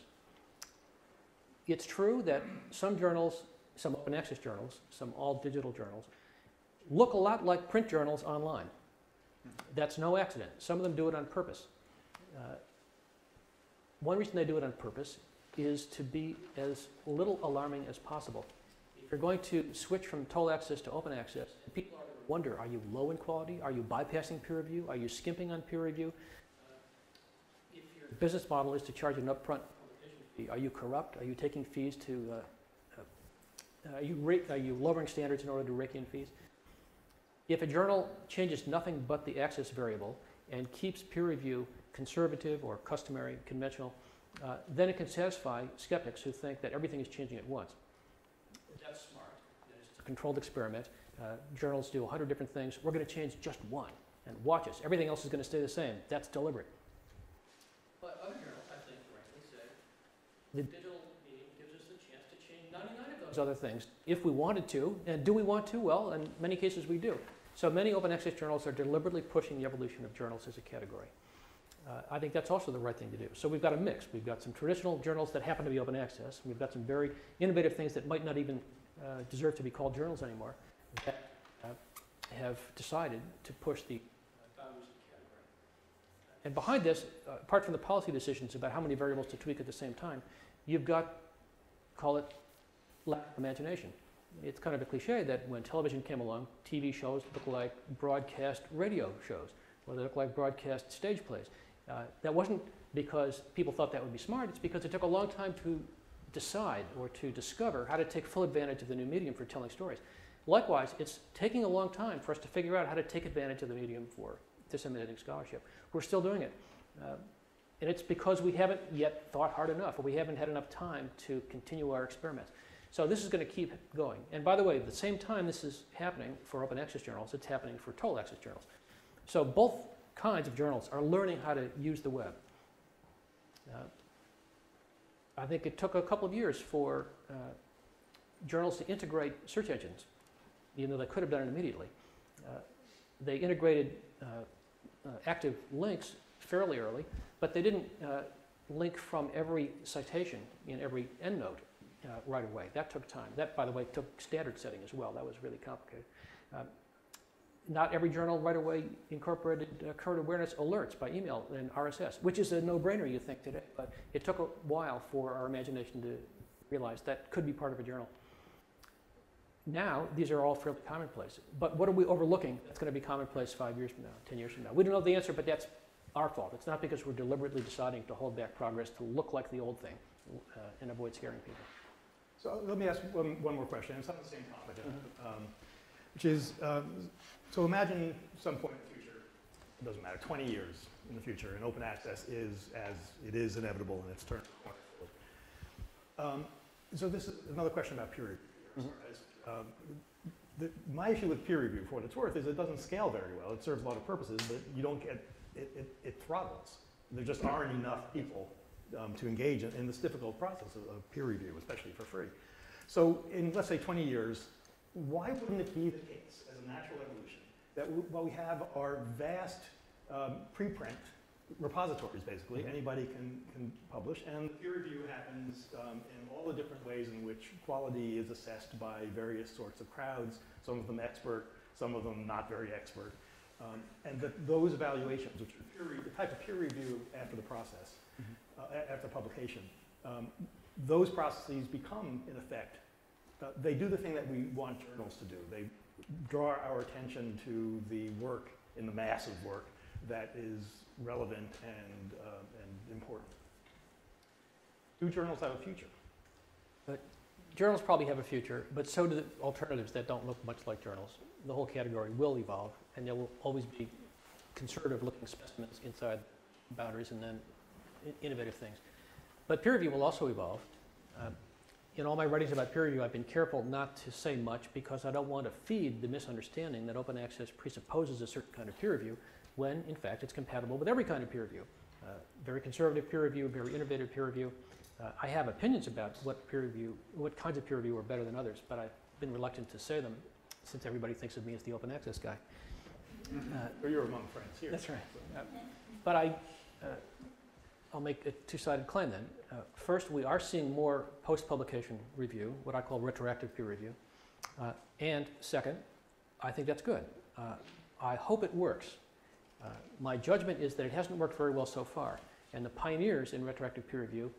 it's true that some journals, some open access journals, some all digital journals, look a lot like print journals online. That's no accident. Some of them do it on purpose. Uh, one reason they do it on purpose is to be as little alarming as possible. If you're going to switch from toll access to open access, people wonder, are you low in quality? Are you bypassing peer review? Are you skimping on peer review? Uh, if your business model is to charge an upfront fee, are you corrupt? Are you taking fees to, uh, uh, are, you are you lowering standards in order to rake in fees? If a journal changes nothing but the access variable and keeps peer review conservative or customary, conventional, uh, then it can satisfy skeptics who think that everything is changing at once. That's smart. It's a controlled experiment. Uh, journals do 100 different things. We're going to change just one. And watch us. Everything else is going to stay the same. That's deliberate. But other journals, I think, frankly, say the digital medium gives us the chance to change 99 of those other things if we wanted to. And do we want to? Well, in many cases we do. So many open access journals are deliberately pushing the evolution of journals as a category uh, I think that's also the right thing to do. So we've got a mix. We've got some traditional journals that happen to be open access. We've got some very innovative things that might not even uh, deserve to be called journals anymore that uh, have decided to push the. And behind this, uh, apart from the policy decisions about how many variables to tweak at the same time, you've got, call it lack of imagination. It's kind of a cliche that when television came along, TV shows look like broadcast radio shows, or they look like broadcast stage plays. Uh, that wasn't because people thought that would be smart, it's because it took a long time to decide or to discover how to take full advantage of the new medium for telling stories. Likewise, it's taking a long time for us to figure out how to take advantage of the medium for disseminating scholarship. We're still doing it. Uh, and it's because we haven't yet thought hard enough, or we haven't had enough time to continue our experiments. So this is going to keep going. And by the way, at the same time this is happening for open access journals, it's happening for toll access journals. So both kinds of journals are learning how to use the web. Uh, I think it took a couple of years for uh, journals to integrate search engines, even though they could have done it immediately. Uh, they integrated uh, uh, active links fairly early, but they didn't uh, link from every citation in every endnote right away. That took time. That, by the way, took standard setting as well. That was really complicated. Not every journal right away incorporated uh, current awareness alerts by email and RSS, which is a no-brainer you think today, but it took a while for our imagination to realize that could be part of a journal. Now, these are all fairly commonplace. But what are we overlooking that's going to be commonplace five years from now, 10 years from now? We don't know the answer, but that's our fault. It's not because we're deliberately deciding to hold back progress to look like the old thing uh, and avoid scaring people. So let me ask one, one more question. It's on the same topic, um, which is, um, so imagine some point in the future, it doesn't matter, 20 years in the future, and open access is as it is inevitable in its turn. Um, so this is another question about peer review. Um, the, my issue with peer review, for what it's worth, is it doesn't scale very well. It serves a lot of purposes, but you don't get, it, it, it throttles. There just aren't enough people um, to engage in, in, this difficult process of, of, peer review, especially for free. So in, let's say, 20 years, why wouldn't it be the case, as a natural evolution, that what we have are vast um, preprint repositories, basically. Mm -hmm. Anybody can, can publish, and peer review happens um, in all the different ways in which quality is assessed by various sorts of crowds, some of them expert, some of them not very expert. Um, and that those evaluations, which are peer the type of peer review after the process, mm -hmm. uh, after publication, um, those processes become, in effect, uh, they do the thing that we want journals to do. They draw our attention to the work in the massive work that is relevant and, uh, and important. Do journals have a future? But journals probably have a future, but so do the alternatives that don't look much like journals. The whole category will evolve, and there will always be conservative-looking specimens inside boundaries and then innovative things. But peer review will also evolve. Uh, in all my writings about peer review, I've been careful not to say much because I don't want to feed the misunderstanding that open access presupposes a certain kind of peer review when in fact it's compatible with every kind of peer review. Uh, very conservative peer review, very innovative peer review. Uh, I have opinions about what peer review, what kinds of peer review are better than others, but I've been reluctant to say them since everybody thinks of me as the open access guy. Uh, well, you're among friends here. That's right. Uh, but I, uh, I'll make a two-sided claim then. Uh, first, we are seeing more post-publication review, what I call retroactive peer review. and second, I think that's good. I hope it works. Uh, my judgment is that it hasn't worked very well so far, and the pioneers in retroactive peer review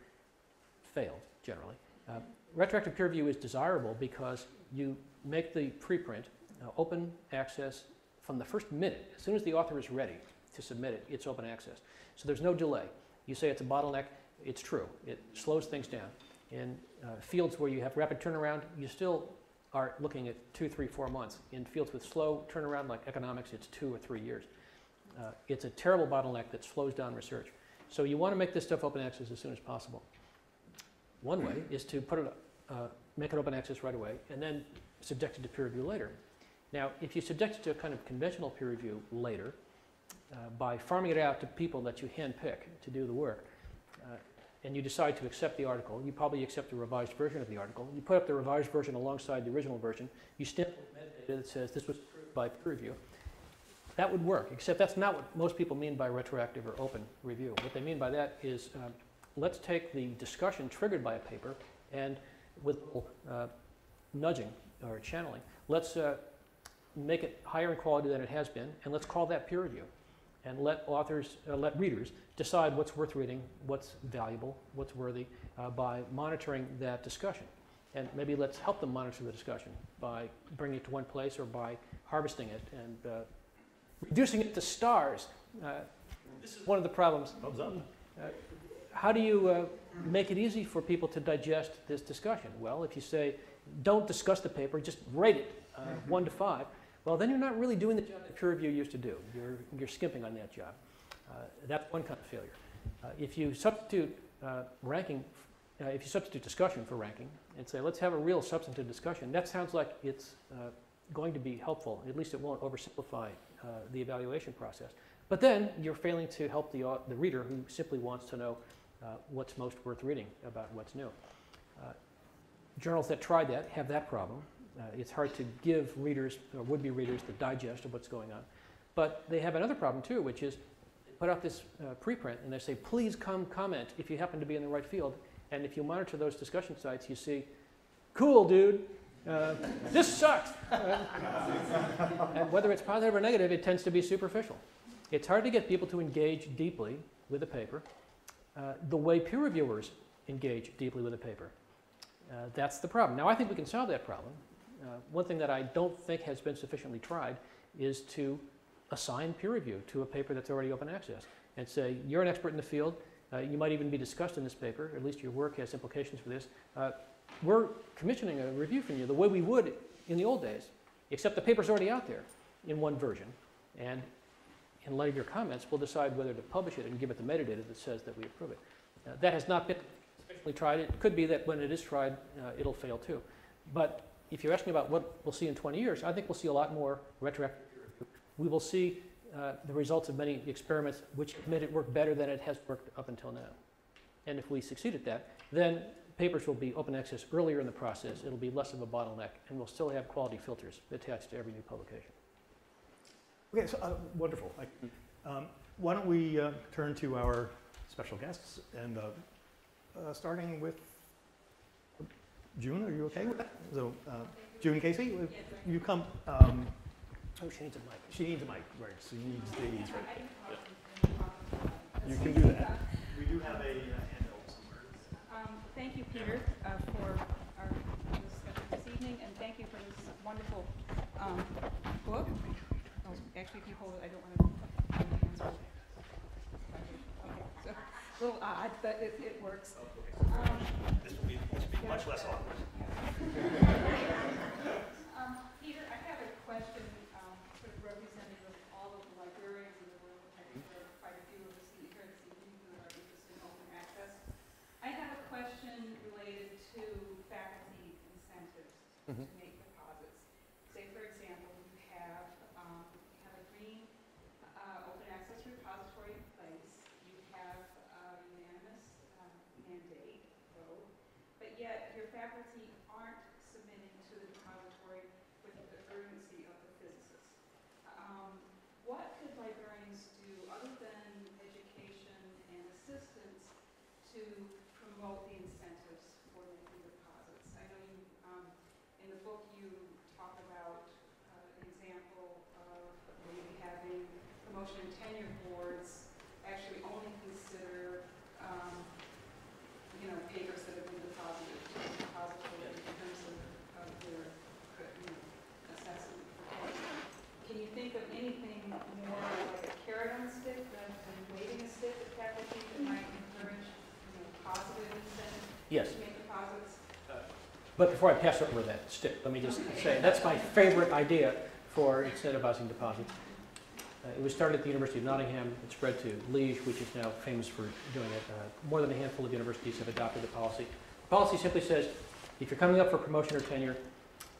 failed, generally. Uh, retroactive peer review is desirable because you make the preprint uh, open access from the first minute. As soon as the author is ready to submit it, it's open access. So there's no delay. You say it's a bottleneck, it's true. It slows things down. In uh, fields where you have rapid turnaround, you still are looking at two, three, four months. In fields with slow turnaround, like economics, it's two or three years. Uh, it's a terrible bottleneck that slows down research. So you want to make this stuff open access as soon as possible. One way is to put it, uh, make it open access right away and then subject it to peer review later. Now, if you subject it to a kind of conventional peer review later, uh, by farming it out to people that you handpick to do the work, uh, and you decide to accept the article, you probably accept a revised version of the article. You put up the revised version alongside the original version. You stamp metadata that says this was approved by peer review. That would work, except that's not what most people mean by retroactive or open review. What they mean by that is um, let's take the discussion triggered by a paper and with uh, nudging or channeling, let's uh, make it higher in quality than it has been, and let's call that peer review. And let authors, uh, let readers decide what's worth reading, what's valuable, what's worthy uh, by monitoring that discussion. And maybe let's help them monitor the discussion by bringing it to one place or by harvesting it and uh, reducing it to stars. Uh, this is one of the problems. Thumbs up. Uh, how do you uh, make it easy for people to digest this discussion? Well, if you say, don't discuss the paper, just rate it uh, mm-hmm. one to five, well, then you're not really doing the job that peer review used to do. You're, you're skimping on that job. Uh, that's one kind of failure. Uh, if you substitute ranking, if you substitute discussion for ranking and say, let's have a real substantive discussion, that sounds like it's going to be helpful. At least it won't oversimplify uh, the evaluation process. But then you're failing to help the, uh, the reader who simply wants to know uh, what's most worth reading about what's new. Uh, journals that try that have that problem. Uh, it's hard to give readers or would-be readers the digest of what's going on. But they have another problem too, which is put out this preprint and they say, please come comment if you happen to be in the right field. And if you monitor those discussion sites, you see, cool, dude, Uh, this sucks. Uh, and whether it's positive or negative, it tends to be superficial. It's hard to get people to engage deeply with a paper uh, the way peer reviewers engage deeply with a paper. Uh, that's the problem. Now, I think we can solve that problem. Uh, one thing that I don't think has been sufficiently tried is to assign peer review to a paper that's already open access and say, you're an expert in the field, uh, you might even be discussed in this paper, at least your work has implications for this. Uh, we're commissioning a review from you the way we would in the old days, except the paper's already out there in one version. And in light of your comments, we'll decide whether to publish it and give it the metadata that says that we approve it. Uh, that has not been especially tried. It could be that when it is tried, uh, it'll fail too. But if you're asking about what we'll see in 20 years, I think we'll see a lot more retroactive. We will see uh, the results of many experiments which made it work better than it has worked up until now. And if we succeed at that, then papers will be open access earlier in the process. It'll be less of a bottleneck, and we'll still have quality filters attached to every new publication. Okay, so, uh, wonderful. I- um, Why don't we uh, turn to our special guests and uh, uh, starting with June, are you okay with that? So, uh, June Casey, if you come, um, Oh, she needs a mic. she needs a mic, right, she needs these, right? You can do that. We do have a uh, handheld somewhere. Um, Thank you, Peter, uh, for our discussion this evening, and thank you for this wonderful um, book. Oh, Actually, if you hold it, I don't want to. Okay, a little odd, but it it works. Um, This will be, this will be much less awkward. Um, Peter, I have a question, um, sort of representative of all of the librarians in the room. I think there are quite a few of us here this evening who are interested in open access. I have a question related to faculty incentives to Mhm. make deposits. Say, for example, you have, um, you have a green, uh, open access repository in place. You have a unanimous, um, mandate vote, but yet your faculty aren't submitting to the depository with the urgency of the physicists. Um, What could librarians do, other than education and assistance, to promote the incentives for making deposits? I know you, um, in the book, you talk about uh, an example of maybe having promotion and tenure boards actually only consider, um, you know, papers that have been deposited to the depository in terms of, of their, uh, you know, assessment. Can you think of anything more like a carrot on a stick than, than waving a stick at faculty that might encourage, you know, positive incentives Yes. to make deposits? But before I pass over that stick, let me just say, that's my favorite idea for incentivizing deposits. Uh, It was started at the University of Nottingham, it spread to Liège, which is now famous for doing it. Uh, More than a handful of universities have adopted the policy. The policy simply says, if you're coming up for promotion or tenure,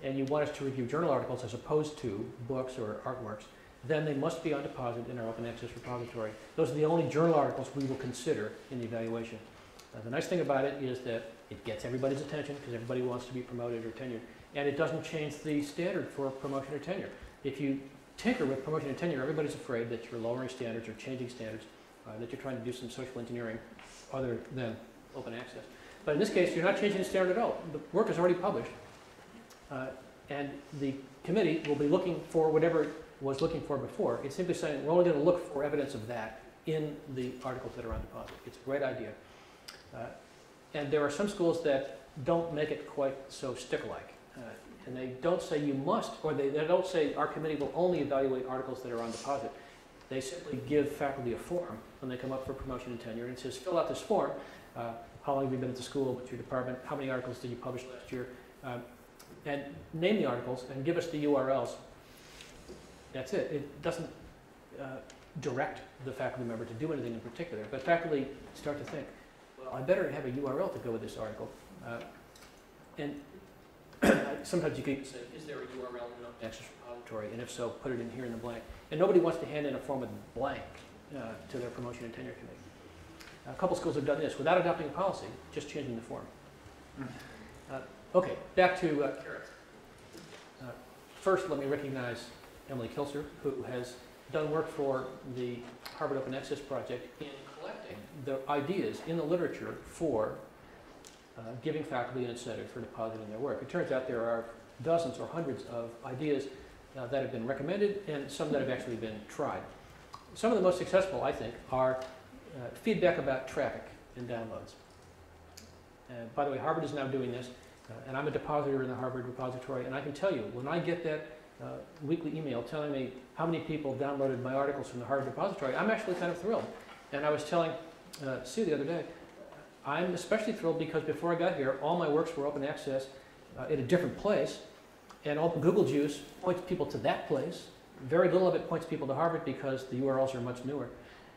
and you want us to review journal articles as opposed to books or artworks, then they must be on deposit in our open access repository. Those are the only journal articles we will consider in the evaluation. The nice thing about it is that it gets everybody's attention because everybody wants to be promoted or tenured. And it doesn't change the standard for promotion or tenure. If you tinker with promotion and tenure, everybody's afraid that you're lowering standards or changing standards, uh, that you're trying to do some social engineering other than open access. But in this case, you're not changing the standard at all. The work is already published. Uh, and the committee will be looking for whatever it was looking for before. It's simply saying, we're only going to look for evidence of that in the articles that are on deposit. It's a great idea. Uh, And there are some schools that don't make it quite so stick-like. Uh, And they don't say you must, or they, they don't say our committee will only evaluate articles that are on deposit. They simply give faculty a form when they come up for promotion and tenure, and it says, fill out this form. Uh, How long have you been at the school, what's your department, how many articles did you publish last year? Um, And name the articles and give us the URLs. That's it. It doesn't uh, direct the faculty member to do anything in particular, but faculty start to think, I better have a URL to go with this article. Uh, And sometimes you can say, is there a URL in the Access repository? And if so, put it in here in the blank. And nobody wants to hand in a form with blank uh, to their promotion and tenure committee. A couple schools have done this without adopting a policy, just changing the form. Uh, Okay, back to uh, carrots. Uh, First, let me recognize Emily Kilcer, who has done work for the Harvard Open Access Project in the ideas in the literature for uh, giving faculty an incentive for depositing their work. It turns out there are dozens or hundreds of ideas uh, that have been recommended and some that have actually been tried. Some of the most successful, I think, are uh, feedback about traffic and downloads. And by the way, Harvard is now doing this, uh, and I'm a depositor in the Harvard repository, and I can tell you, when I get that uh, weekly email telling me how many people downloaded my articles from the Harvard repository, I'm actually kind of thrilled. And I was telling uh, Sue the other day, I'm especially thrilled because before I got here, all my works were open access uh, in a different place, and all Google juice points people to that place. Very little of it points people to Harvard because the URLs are much newer.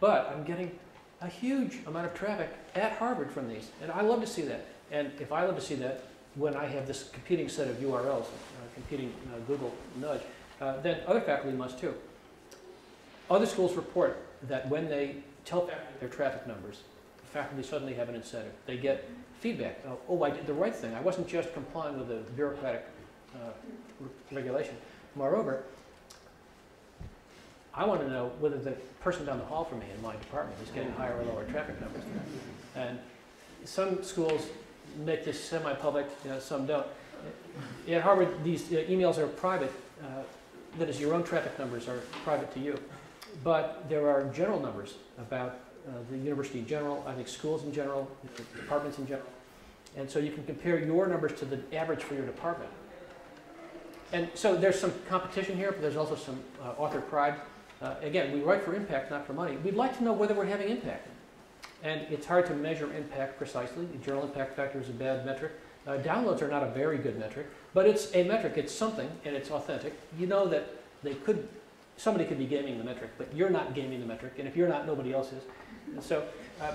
But I'm getting a huge amount of traffic at Harvard from these, and I love to see that. And if I love to see that, when I have this competing set of URLs, uh, competing uh, Google nudge, uh, then other faculty must too. Other schools report that when they tell faculty their traffic numbers, The faculty suddenly have an incentive. They get feedback. Oh, oh, I did the right thing. I wasn't just complying with a bureaucratic uh, re- regulation. Moreover, I want to know whether the person down the hall from me in my department is getting higher or lower traffic numbers. And some schools make this semi-public, you know, some don't. At Harvard, these uh, emails are private. Uh, that is, your own traffic numbers are private to you. But there are general numbers about uh, the university in general, I think schools in general, departments in general. And so you can compare your numbers to the average for your department. And so there's some competition here, but there's also some uh, author pride. Uh, again, we write for impact, not for money. We'd like to know whether we're having impact. And it's hard to measure impact precisely. The journal impact factor is a bad metric. Uh, downloads are not a very good metric, but it's a metric. It's something, and it's authentic. You know that they could, somebody could be gaming the metric, but you're not gaming the metric, and if you're not, nobody else is. And so uh,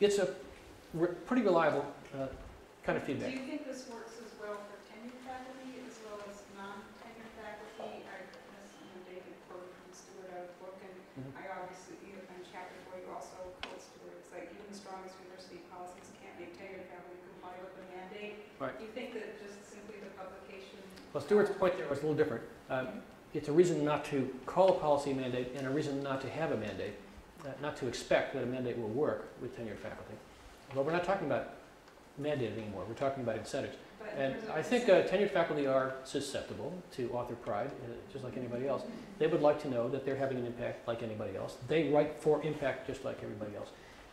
it's a re- pretty reliable uh, kind of feedback. Do you think this works as well for tenured faculty as well as non-tenured faculty? I, this, you know, David from Stuart out of the book, and Mhm. I obviously, you know, in chapter four, you also quote Stuart, it's like even the strongest university policies can't make tenured faculty comply with the mandate. Right. Do you think that just simply the publication? Well, Stuart's point there was a little different. Um, it's a reason not to call a policy mandate and a reason not to have a mandate, uh, not to expect that a mandate will work with tenured faculty. But we're not talking about mandating anymore. We're talking about incentives. But And I think uh, tenured faculty are susceptible to author pride, uh, just like anybody else. They would like to know that they're having an impact like anybody else. They write for impact just like everybody else.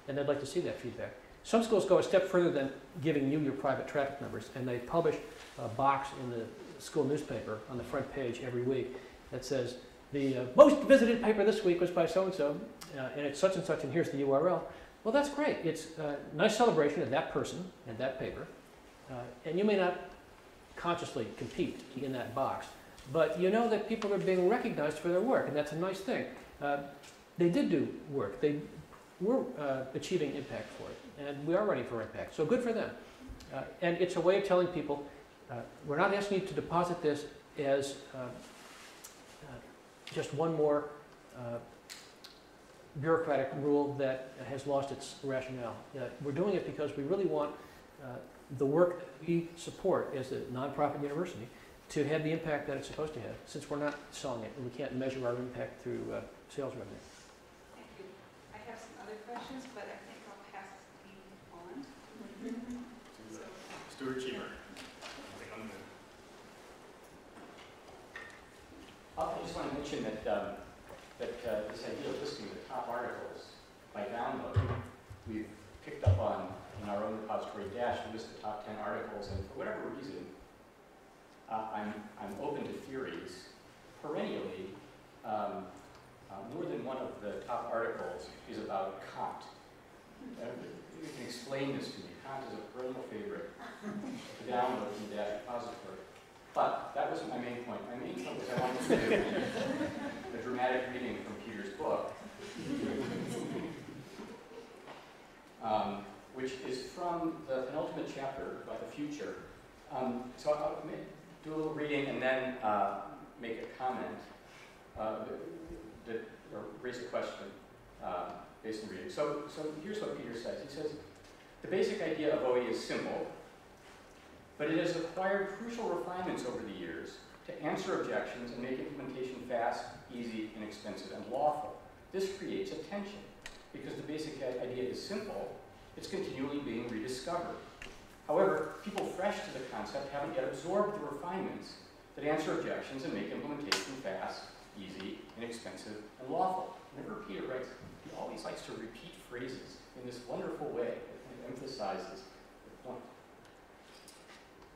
And they'd like to see that feedback. Some schools go a step further than giving you your private traffic numbers, and they publish a box in the school newspaper on the front page every week that says, the uh, most visited paper this week was by so-and-so, uh, and it's such and such, and here's the URL. Well, that's great. It's a nice celebration of that person and that paper. Uh, and you may not consciously compete in that box, but you know that people are being recognized for their work, and that's a nice thing. Uh, they did do work. They were uh, achieving impact for it, and we are running for impact. So good for them. Uh, and it's a way of telling people, we're not asking you to deposit this as just one more uh, bureaucratic rule that has lost its rationale. Uh, we're doing it because we really want uh, the work that we support as a nonprofit university to have the impact that it's supposed to have, since we're not selling it and we can't measure our impact through uh, sales revenue. Thank you. I have some other questions, but I think I'll pass the on. So, Stuart Shieber. Take on the move. Uh, I just want to mention that, um, that uh, this idea of listing the top articles by download, we've picked up on in our own repository DASH, we list the top 10 articles, and for whatever reason, uh, I'm, I'm open to theories. Perennially, um, uh, more than one of the top articles is about Kant. Uh, you can explain this to me. Kant is a perennial favorite to download from the DASH repository. But that wasn't my main point. My main point was I wanted to do a dramatic reading from Peter's book, um, which is from the penultimate chapter about the future. Um, so I'll do a little reading and then uh, make a comment uh, that, or raise a question uh, based on reading. So, so here's what Peter says. He says, the basic idea of OA is simple, but it has acquired crucial refinements over the years to answer objections and make implementation fast, easy, inexpensive, and lawful. This creates a tension because the basic idea is simple, it's continually being rediscovered. However, people fresh to the concept haven't yet absorbed the refinements that answer objections and make implementation fast, easy, inexpensive, and lawful. Whenever Peter writes, he always likes to repeat phrases in this wonderful way that emphasizes.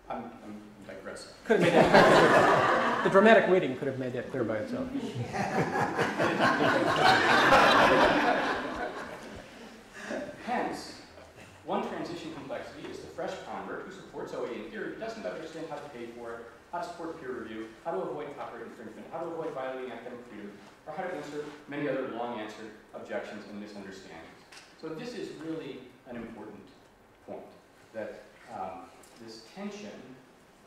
I'm, I'm digressing. Could have made that. The dramatic reading could have made that clear by itself. Hence, one transition complexity is the fresh convert who supports OA in theory doesn't understand how to pay for it, how to support peer review, how to avoid copyright infringement, how to avoid violating academic freedom, or how to answer many other long answered objections and misunderstandings. So this is really an important point, that um, this tension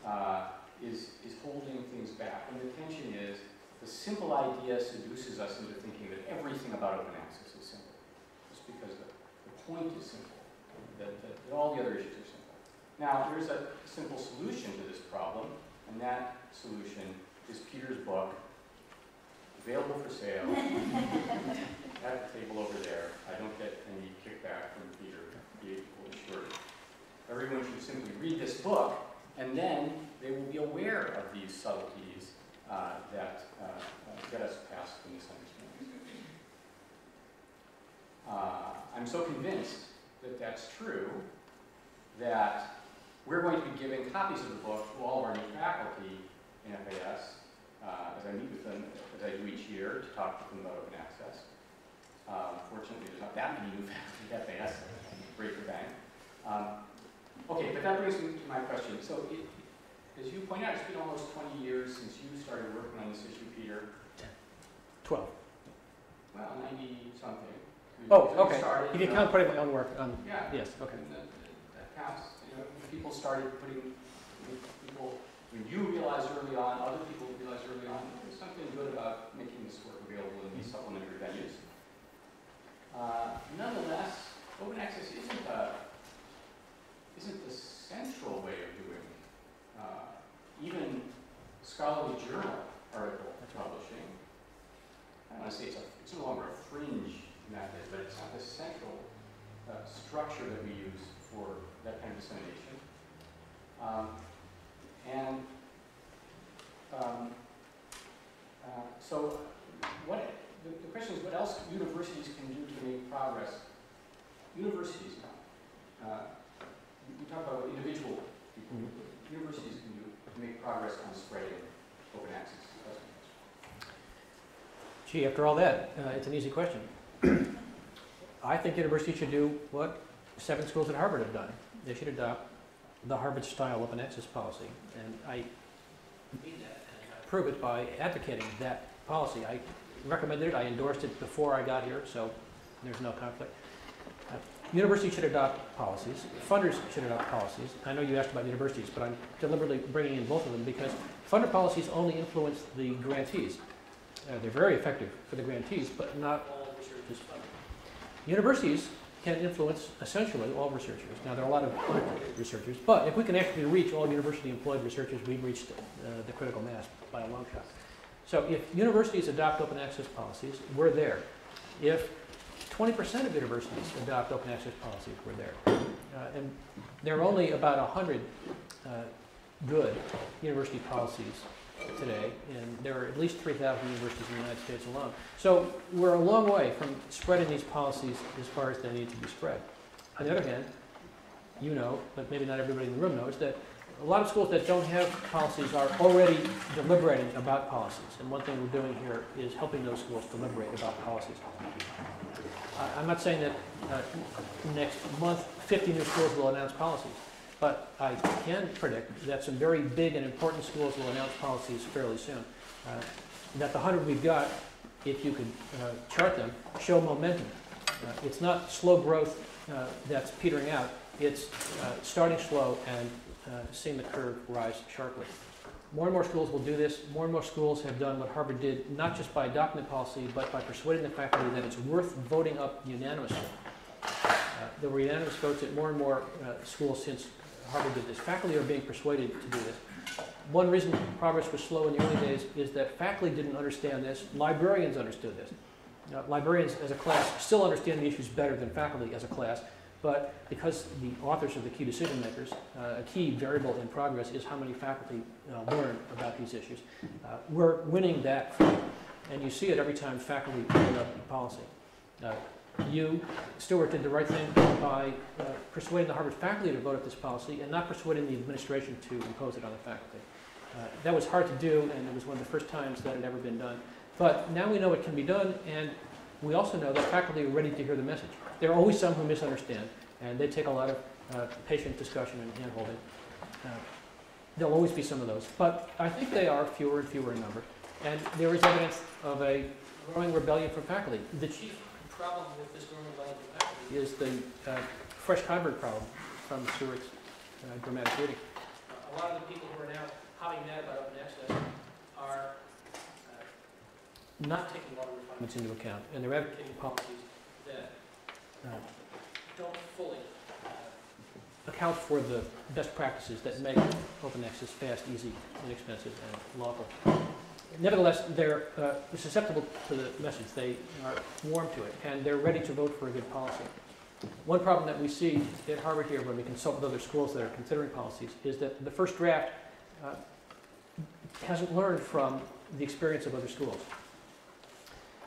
uh, is, is holding things back. And the tension is the simple idea seduces us into thinking that everything about open access is simple, just because the, the point is simple, that, that, all the other issues are simple. Now, there's a simple solution to this problem, and that solution is Peter's book, available for sale at the table over there. I don't get any kickback from Peter. Everyone should simply read this book, and then they will be aware of these subtleties uh, that uh, get us past the misunderstandings. Uh, I'm so convinced that that's true that we're going to be giving copies of the book to all of our new faculty in FAS uh, as I meet with them, as I do each year, to talk with them about open access. Um, fortunately, there's not that many new faculty at FAS, break the bank. Um, okay, but that brings me to my question. So, it, as you point out, it's been almost 20 years since you started working on this issue, Peter. 12. Well, 90 something. Oh, You okay. started, If you know, count putting my own work on, Yeah. yes, okay. And that, that counts. You know, people started putting, people, when you realized early on, other people realized early on, there's something good about making this work available in these supplementary venues. Uh, nonetheless, open access isn't a, isn't the central way of doing, uh, even scholarly journal article publishing. I don't want to say it's a, it's no longer a fringe method, but it's not the central uh, structure that we use for that kind of dissemination. Um, and um, uh, so, what the, the question is, what else universities can do to make progress? Universities, uh, we we talk about what individual people, universities can do to make progress on spreading open access. That's my question. Gee, after all that, uh, it's an easy question. I think universities should do what seven schools at Harvard have done. They should adopt the Harvard-style open access policy. And I mean that, and I prove it by advocating that policy. I recommended it, I endorsed it before I got here, so there's no conflict. Universities should adopt policies. Funders should adopt policies. I know you asked about universities, but I'm deliberately bringing in both of them because funder policies only influence the grantees. Uh, they're very effective for the grantees, but not all researchers. Universities can influence essentially all researchers. Now, there are a lot of researchers, but if we can actually reach all university-employed researchers, we've reached uh, the critical mass by a long shot. So if universities adopt open access policies, we're there. If 20% of universities adopt open access policies, we're there. Uh, and there are only about 100 uh, good university policies today, and there are at least 3,000 universities in the United States alone. So we're a long way from spreading these policies as far as they need to be spread. On the other hand, you know, but maybe not everybody in the room knows, that a lot of schools that don't have policies are already deliberating about policies. And one thing we're doing here is helping those schools deliberate about policies. I'm not saying that uh, next month 50 new schools will announce policies, but I can predict that some very big and important schools will announce policies fairly soon. Uh, That the 100 we've got, if you could uh, chart them, show momentum. Uh, It's not slow growth uh, that's petering out, it's uh, starting slow and seeing the curve rise sharply. More and more schools will do this. More and more schools have done what Harvard did, not just by adopting the policy, but by persuading the faculty that it's worth voting up unanimously. Uh, There were unanimous votes at more and more uh, schools since Harvard did this. Faculty are being persuaded to do this. One reason progress was slow in the early days is that faculty didn't understand this. Librarians understood this. Uh, librarians as a class still understand the issues better than faculty as a class, But because the authors are the key decision makers, uh, a key variable in progress is how many faculty uh, learn about these issues. Uh, We're winning that fight, and you see it every time faculty put up policy. Uh, You, Stuart, did the right thing by uh, persuading the Harvard faculty to vote up this policy and not persuading the administration to impose it on the faculty. Uh, That was hard to do, and it was one of the first times that had ever been done. But now we know it can be done, and we also know that faculty are ready to hear the message. There are always some who misunderstand, and they take a lot of uh, patient discussion and handholding. Uh, There'll always be some of those, but I think they are fewer and fewer in number. And there is evidence of a growing rebellion from faculty. The chief problem with this growing rebellion from faculty is the uh, fresh convert problem from Stuart's uh, dramatic reading. A lot of the people who are now hopping mad about open access are not taking the refinements into account, and they're advocating policies that uh, don't fully uh, account for the best practices that make open access fast, easy, inexpensive, and lawful. Nevertheless, they're uh, susceptible to the message. They are warm to it, and they're ready to vote for a good policy. One problem that we see at Harvard here when we consult with other schools that are considering policies is that the first draft uh, hasn't learned from the experience of other schools.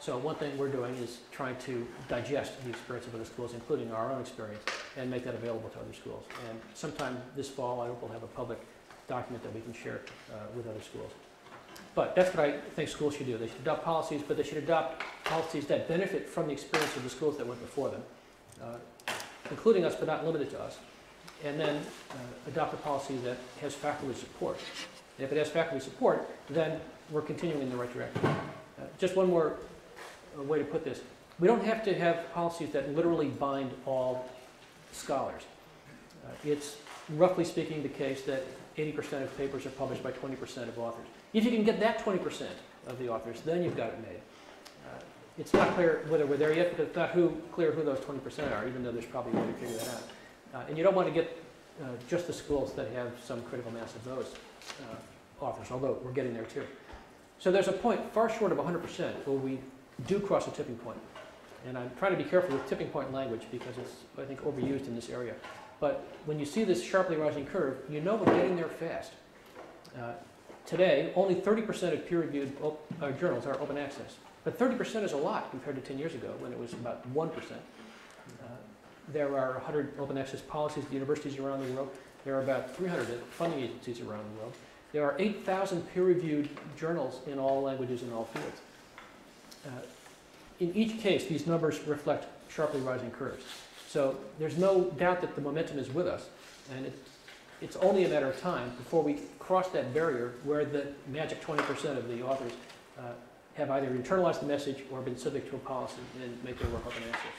So one thing we're doing is trying to digest the experience of other schools, including our own experience, and make that available to other schools. And sometime this fall, I hope we'll have a public document that we can share uh, with other schools. But that's what I think schools should do. They should adopt policies, but they should adopt policies that benefit from the experience of the schools that went before them, uh, including us, but not limited to us. And then uh, adopt a policy that has faculty support. And if it has faculty support, then we're continuing in the right direction. Uh, Just one more way to put this. We don't have to have policies that literally bind all scholars. Uh, It's roughly speaking the case that 80% of papers are published by 20% of authors. If you can get that 20% of the authors, then you've got it made. Uh, It's not clear whether we're there yet, because it's not who, clear who those 20% are, even though there's probably a way to figure that out. Uh, And you don't want to get uh, just the schools that have some critical mass of those uh, authors, although we're getting there too. So there's a point far short of 100% where we do cross a tipping point. And I'm trying to be careful with tipping point language because it's, I think, overused in this area. But when you see this sharply rising curve, you know we're getting there fast. Uh, Today, only 30% of peer-reviewed uh, journals are open access. But 30% is a lot compared to 10 years ago when it was about 1%. Uh, There are 100 open access policies at universities around the world. There are about 300 funding agencies around the world. There are 8,000 peer-reviewed journals in all languages and all fields. Uh, In each case, these numbers reflect sharply rising curves. So there's no doubt that the momentum is with us, and it, it's only a matter of time before we cross that barrier where the magic 20% of the authors uh, have either internalized the message or been subject to a policy and make their work open access.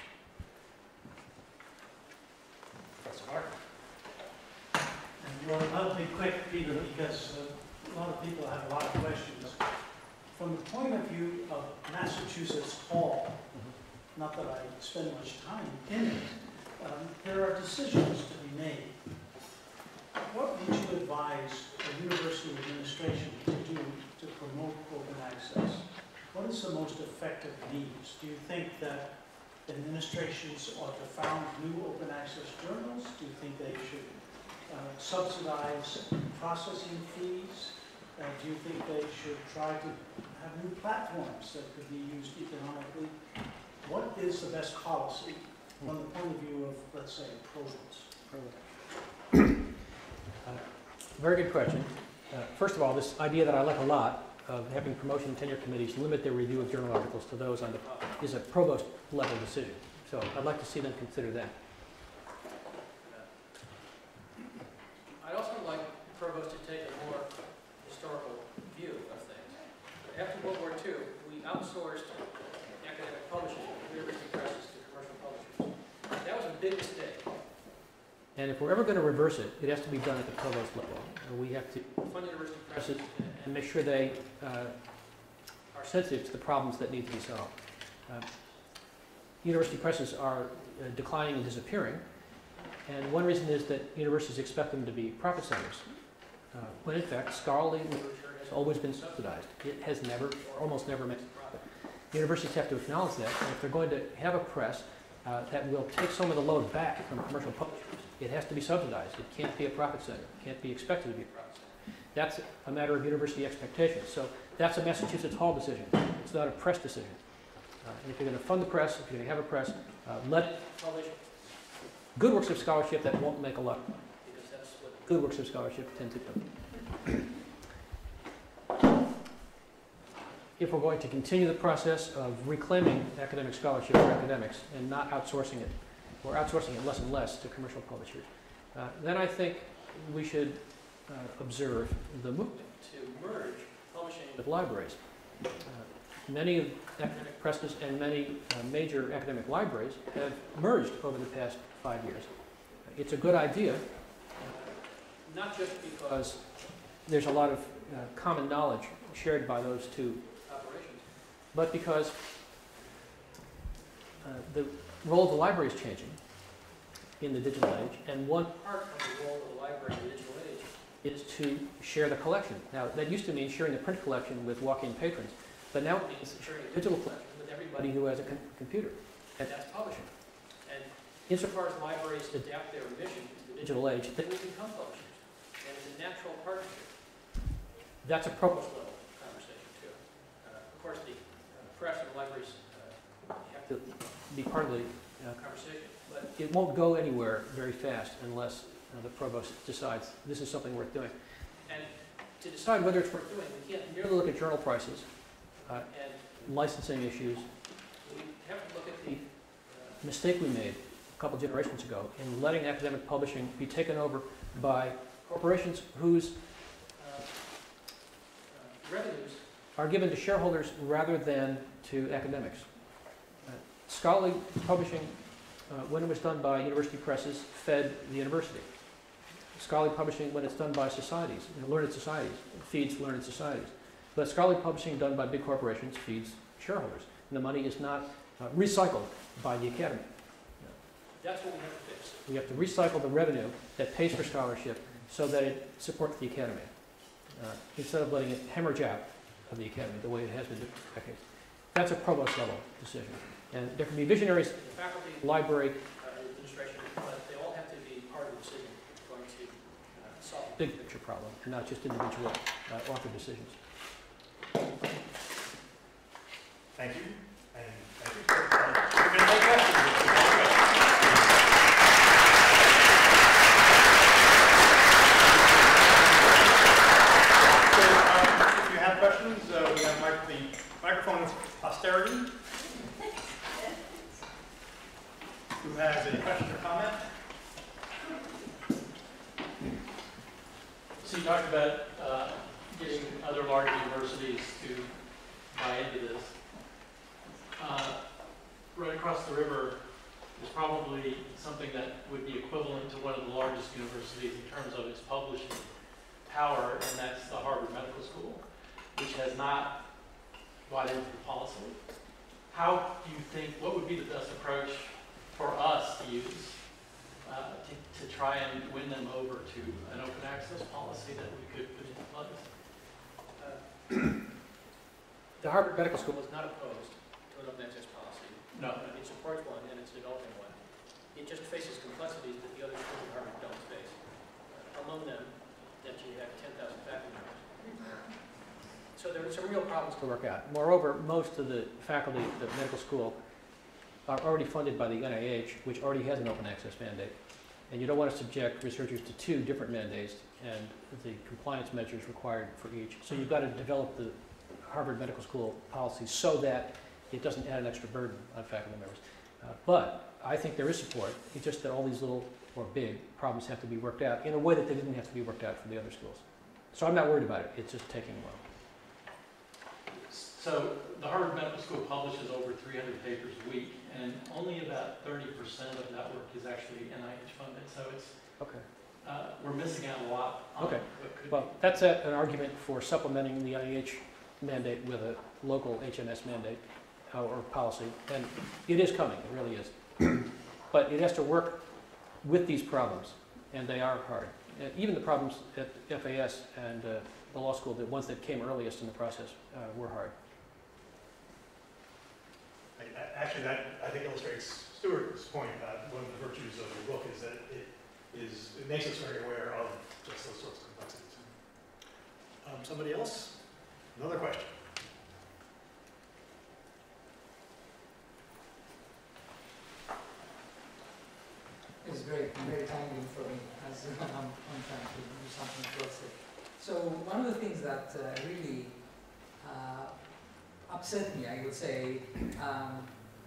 Professor Hart? And well, I'll be quick, Peter, because uh, a lot of people have a lot of questions. From the point of view of Massachusetts Hall, not that I spend much time in it, um, there are decisions to be made. What would you advise a university administration to do to promote open access? What is the most effective means? Do you think that administrations ought to found new open access journals? Do you think they should uh, subsidize processing fees? Uh, Do you think they should try to have new platforms that could be used economically? What is the best policy from the point of view of, let's say, provost? Very good question. Uh, First of all, this idea that I like a lot of having promotion and tenure committees limit their review of journal articles to those on the, is a provost level decision. So I'd like to see them consider that. I'd also like provost to take a more historical view of things. After World War II, we outsourced academic publishing, university presses to commercial publishers. That was a big mistake. And if we're ever going to reverse it, it has to be done at the provost level. And we have to fund university presses and make sure they uh, are sensitive to the problems that need to be solved. Uh, University presses are uh, declining and disappearing, and one reason is that universities expect them to be profit centers, uh, when in fact scholarly literature has always been subsidized. It has never, or almost never profit. Universities have to acknowledge that, and if they're going to have a press, uh, that will take some of the load back from commercial publishers. It has to be subsidized. It can't be a profit center. It can't be expected to be a profit center. That's a matter of university expectations. So that's a Massachusetts Hall decision. It's not a press decision. Uh, and if you're going to fund the press, if you're going to have a press, uh, let it good works of scholarship that won't make a lot of money, because that's what good works of scholarship tend to do. If we're going to continue the process of reclaiming academic scholarship for academics and not outsourcing it, or outsourcing it less and less to commercial publishers, uh, then I think we should uh, observe the movement to merge publishing with libraries. Uh, Many of academic presses and many uh, major academic libraries have merged over the past five years. It's a good idea, uh, not just because there's a lot of uh, common knowledge shared by those two but because uh, the role of the library is changing in the digital age, and one part of the role of the library in the digital age is to share the collection. Now, that used to mean sharing the print collection with walk-in patrons, but now it means sharing a digital collection with everybody who has a com- computer, and that's publishing. And insofar as libraries adapt their mission to the digital age, they will become publishers, and it's a natural partnership. That's a level conversation too. Uh, Of course, the and libraries uh, have to be part of the uh, conversation, but it won't go anywhere very fast unless uh, the provost decides this is something worth doing. And to decide whether it's worth doing, we can't merely look at journal prices uh, and licensing issues. We have to look at the uh, mistake we made a couple generations ago in letting academic publishing be taken over by corporations whose uh, revenues are given to shareholders rather than to academics. Uh, Scholarly publishing, uh, when it was done by university presses, fed the university. Scholarly publishing, when it's done by societies, you know, learned societies, feeds learned societies. But scholarly publishing done by big corporations feeds shareholders. And the money is not uh, recycled by the academy. That's what we have to fix. We have to recycle the revenue that pays for scholarship so that it supports the academy, uh, instead of letting it hemorrhage out of the academy the way it has been doing for decades. That's a provost level decision. And there can be visionaries in the faculty, library, uh, administration, but they all have to be part of the decision if going to uh, solve a big picture problem and not just individual uh, author decisions. Thank you. And thank you. Uh, we're gonna take questions. So, um, if you have questions, uh, we have mic- microphone posterity. Who has a question or comment? So you talked about uh, getting other large universities to buy into this. Uh, Right across the river is probably something that would be equivalent to one of the largest universities in terms of its publishing power, and that's the Harvard Medical School, which has not bought into the policy. How do you think, what would be the best approach for us to use uh, to, to try and win them over to an open access policy that we could put into place. The Harvard Medical School is not opposed to an open access policy. No. Uh, It supports one and it's developing one. It just faces complexities that the other schools at Harvard don't face. Uh, Among them, that you have 10,000 faculty members. So there are some real problems to work out. Moreover, most of the faculty at the medical school are already funded by the NIH, which already has an open access mandate. And you don't want to subject researchers to two different mandates and the compliance measures required for each. So you've got to develop the Harvard Medical School policy so that it doesn't add an extra burden on faculty members. Uh, But I think there is support, it's just that all these little or big problems have to be worked out in a way that they didn't have to be worked out for the other schools. So I'm not worried about it, it's just taking a while. So the Harvard Medical School publishes over 300 papers a week, and only about 30% of that work is actually NIH funded. So it's, Okay. uh, we're missing out a lot on Okay. could be. Well, that's a- an argument for supplementing the NIH mandate with a local HMS mandate uh, or policy, and it is coming, it really is. But it has to work with these problems, and they are hard. Uh, Even the problems at FAS and uh, the law school, the ones that came earliest in the process, uh, were hard. Actually, that, I think illustrates Stuart's point about one of the virtues of the book is that it is, it makes us very aware of just those sorts of complexities. Um, somebody else? Another question? It's very, very timely for me as I'm, I'm trying to do something close it. So one of the things that uh, really uh, upset me, I would say, um,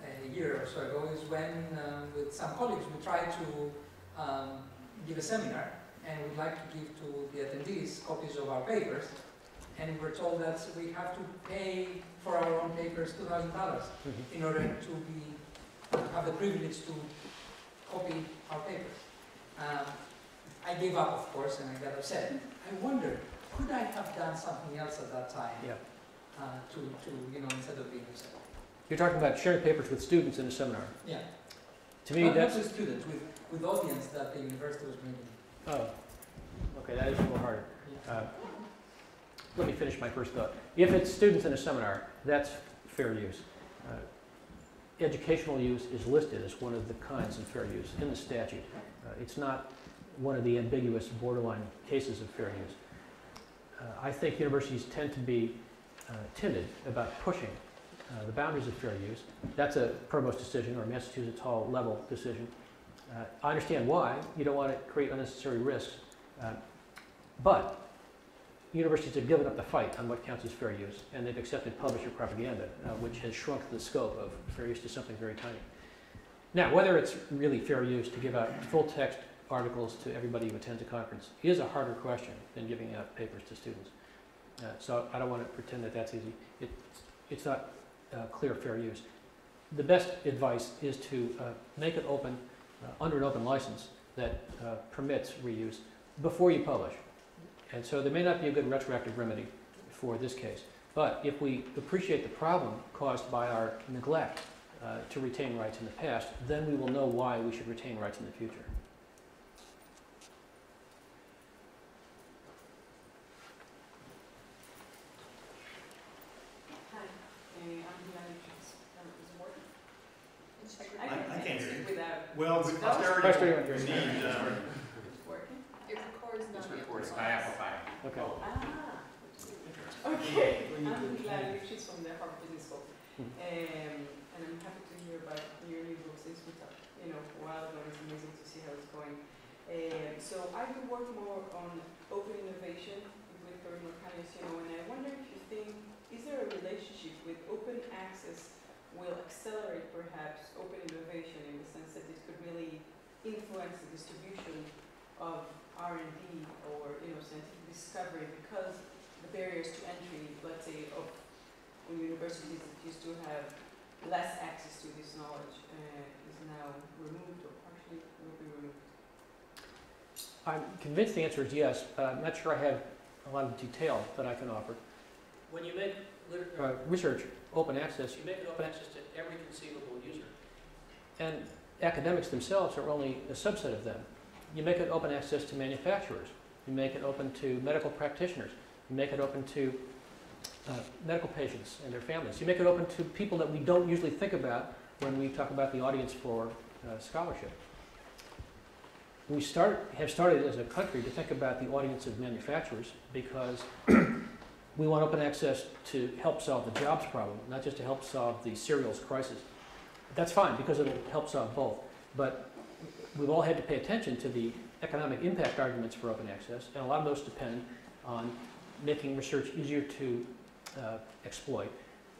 a year or so ago is when, um, with some colleagues, we tried to um, give a seminar and we'd like to give to the attendees copies of our papers. And we were told that we have to pay for our own papers $2,000 in order to be, have the privilege to copy our papers. Um, I gave up, of course, and I got upset. I wondered, could I have done something else at that time? Yeah. Uh, to, to, you know, instead of being upset. You're talking about sharing papers with students in a seminar. Yeah. To me, Not that's, with students, with, with audience that the university was bringing. oh, okay, that is a little harder. Yeah. Uh, Let me finish my first thought. If it's students in a seminar, that's fair use. Uh, Educational use is listed as one of the kinds of fair use in the statute. Uh, It's not one of the ambiguous borderline cases of fair use. Uh, I think universities tend to be timid about pushing uh, the boundaries of fair use. That's a provost decision or a Massachusetts Hall level decision. Uh, I understand why. You don't want to create unnecessary risks. Uh, But universities have given up the fight on what counts as fair use, and they've accepted publisher propaganda, uh, which has shrunk the scope of fair use to something very tiny. Now, whether it's really fair use to give out full-text articles to everybody who attends a conference is a harder question than giving out papers to students. Uh, so I don't want to pretend that that's easy. It, it's not uh, clear fair use. The best advice is to uh, make it open, uh, under an open license that uh, permits reuse before you publish. And so there may not be a good retroactive remedy for this case. But if we appreciate the problem caused by our neglect to retain rights in the past, then we will know why we should retain rights in the future. Hi, uh, I'm Hila Lifshitz. Um, Is it working? I- I can't hear you. Without, Well, with No? posterity, Posterity won't hear we you. need, uh, it's working? It records not It's the recording, amplifiers. I amplify. Okay. Ah. Okay, I'm Hila Lifshitz from the Harvard Business School. Hmm. Um, and I'm happy to hear about your new book since we talked, you know, a while ago. It's amazing to see how it's going. Um, so I do work more on open innovation with Karim Lakhani, you know, and I wonder if you think, is there a relationship with open access will accelerate perhaps open innovation in the sense that it could really influence the distribution of R&D or, you know, scientific discovery because the barriers to entry, let's say, of when universities that used to have less access to this knowledge uh, is now removed or partially will be removed. I'm convinced the answer is yes, but I'm not sure I have a lot of detail that I can offer. When you make liter- uh, research open access, you make it open access to every conceivable user. And academics themselves are only a subset of them. You make it open access to manufacturers. You make it open to medical practitioners. You make it open to uh, medical patients and their families. You make it open to people that we don't usually think about when we talk about the audience for uh, scholarship. We start, have started as a country to think about the audience of manufacturers because we want open access to help solve the jobs problem, not just to help solve the serials crisis. That's fine because it'll help solve both. But we've all had to pay attention to the economic impact arguments for open access, and a lot of those depend on making research easier to uh, exploit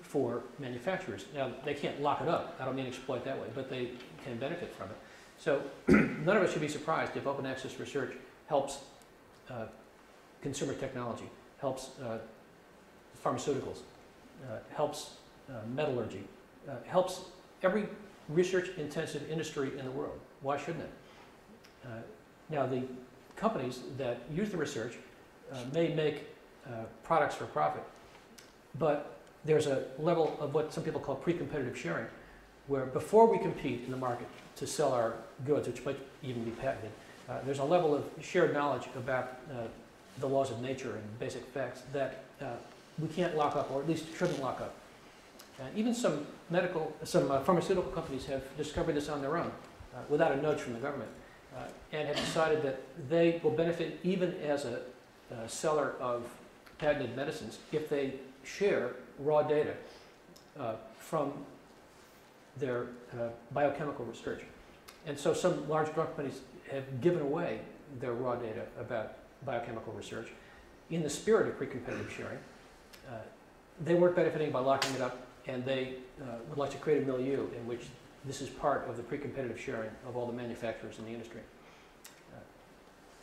for manufacturers. Now, they can't lock it up. I don't mean exploit that way, but they can benefit from it. So none of us should be surprised if open access research helps uh, consumer technology, helps uh, pharmaceuticals, uh, helps uh, metallurgy, uh, helps every research-intensive industry in the world. Why shouldn't it? Uh, now, the companies that use the research uh, may make uh, products for profit, but there's a level of what some people call pre-competitive sharing, where before we compete in the market to sell our goods, which might even be patented, uh, there's a level of shared knowledge about uh, the laws of nature and basic facts that uh, we can't lock up, or at least shouldn't lock up. And even some medical, some uh, pharmaceutical companies have discovered this on their own, uh, without a nudge from the government, uh, and have decided that they will benefit even as a seller of patented medicines if they share raw data uh, from their uh, biochemical research. And so some large drug companies have given away their raw data about biochemical research in the spirit of pre-competitive sharing. Uh, they weren't benefiting by locking it up, and they uh, would like to create a milieu in which this is part of the pre-competitive sharing of all the manufacturers in the industry. Uh,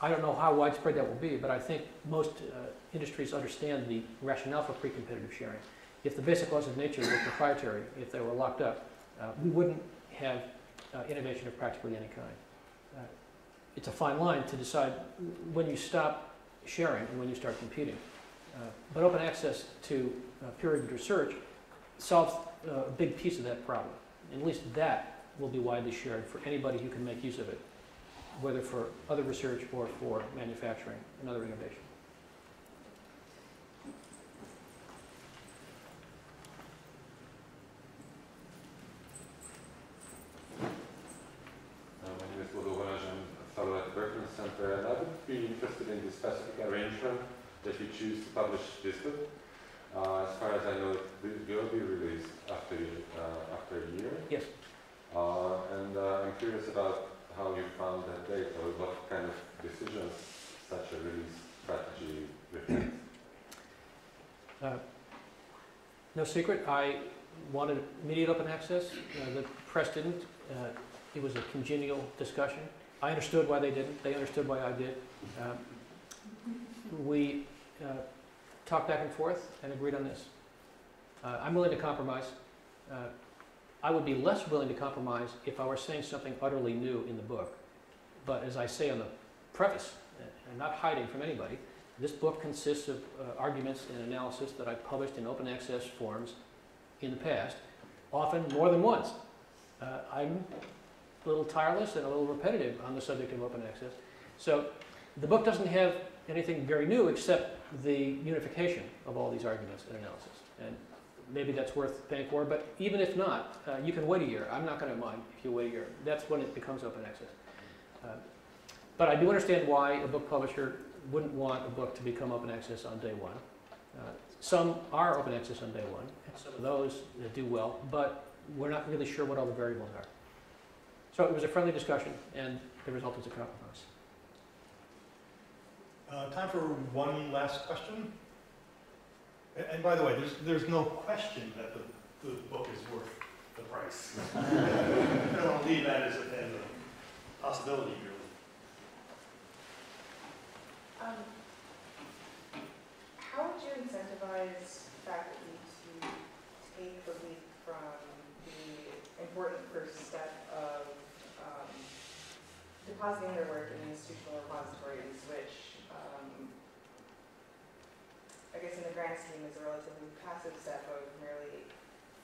I don't know how widespread that will be, but I think most uh, industries understand the rationale for pre-competitive sharing. If the basic laws of nature were proprietary, if they were locked up, uh, we wouldn't have uh, innovation of practically any kind. It's a fine line to decide when you stop sharing and when you start competing. But open access to peer-reviewed research solves uh, a big piece of that problem. At least that will be widely shared for anybody who can make use of it, whether for other research or for manufacturing and other innovation. Uh, My name is Bodo Balázs, I'm a fellow at the Berkman Center, and I would be interested in the specific arrangement that you choose to publish this book. Uh, as far as I know, it will be released after, uh, after a year. Yes. Uh, and uh, I'm curious about how you found that date, or what kind of decisions such a release strategy reflects. Uh, No secret, I wanted immediate open access. Uh, The press didn't. Uh, It was a congenial discussion. I understood why they didn't. They understood why I did. Um, We uh, talked back and forth and agreed on this. Uh, I'm willing to compromise. Uh, I would be less willing to compromise if I were saying something utterly new in the book. But as I say on the preface, and not hiding from anybody, this book consists of uh, arguments and analysis that I've published in open access forums in the past, often more than once. Uh, I'm a little tireless and a little repetitive on the subject of open access. So the book doesn't have anything very new except the unification of all these arguments and analysis. And maybe that's worth paying for, but even if not, uh, you can wait a year. I'm not going to mind if you wait a year. That's when it becomes open access. Uh, but I do understand why a book publisher wouldn't want a book to become open access on day one. Uh, some are open access on day one, and some of those uh, do well, but we're not really sure what all the variables are. So it was a friendly discussion, and the result was a compromise. Uh, time for one last question. And, and by the way, there's, there's no question that the, the book is worth the price. I don't leave that as a, as a possibility, really. Um, How would you incentivize faculty to take the leap from the important first step of um, depositing their work in institutional repositories, which um, I guess in the grand scheme is a relatively passive step of merely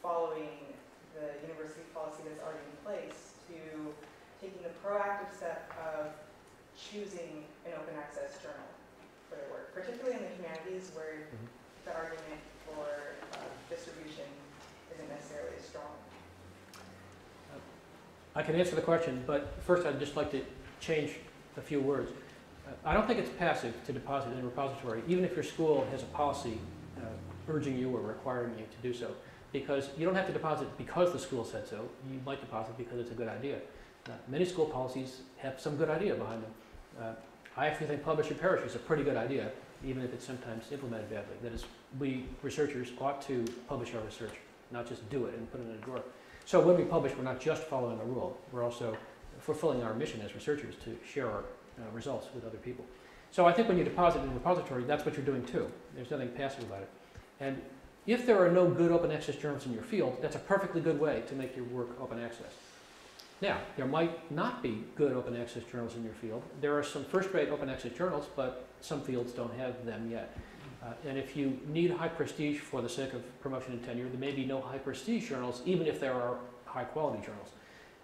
following the university policy that's already in place, to taking the proactive step of choosing an open access journal for their work, particularly in the humanities where Mhm. the argument for uh, distribution isn't necessarily as strong. I can answer the question, but first I'd just like to change a few words. Uh, I don't think it's passive to deposit in a repository, even if your school has a policy uh, urging you or requiring you to do so, because you don't have to deposit because the school said so. You might deposit because it's a good idea. Uh, Many school policies have some good idea behind them. Uh, I actually think publish or perish is a pretty good idea, even if it's sometimes implemented badly. That is, we researchers ought to publish our research, not just do it and put it in a drawer. So when we publish, we're not just following a rule, we're also fulfilling our mission as researchers to share our uh, results with other people. So I think when you deposit in a repository, that's what you're doing too. There's nothing passive about it. And if there are no good open access journals in your field, that's a perfectly good way to make your work open access. Now, there might not be good open access journals in your field. There are some first-rate open access journals, but some fields don't have them yet. Uh, and if you need high prestige for the sake of promotion and tenure, there may be no high prestige journals, even if there are high quality journals.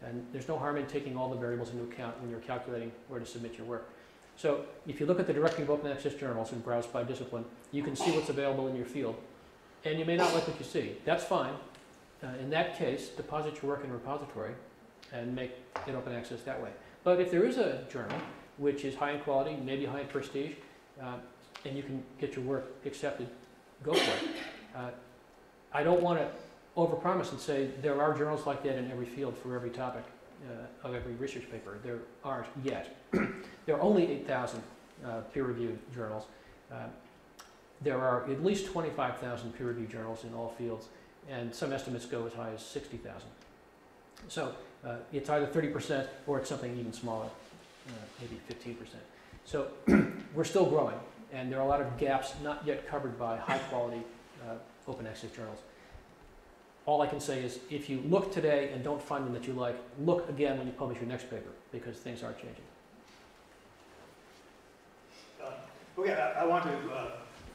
And there's no harm in taking all the variables into account when you're calculating where to submit your work. So if you look at the directory of open access journals and browse by discipline, you can see what's available in your field. And you may not like what you see. That's fine. uh, in that case, deposit your work in a repository and make it open access that way. But if there is a journal which is high in quality, maybe high in prestige, uh, and you can get your work accepted, go for it. Uh, I don't want to overpromise and say there are journals like that in every field for every topic uh, of every research paper. There aren't yet. there are only 8,000 uh, peer-reviewed journals. Uh, there are at least 25,000 peer-reviewed journals in all fields, and some estimates go as high as 60,000. So uh, it's either 30% or it's something even smaller, uh, maybe 15%. So we're still growing, and there are a lot of gaps not yet covered by high-quality uh, open access journals. All I can say is if you look today and don't find them that you like, look again when you publish your next paper, because things are changing. Uh, Okay, I, I want to uh,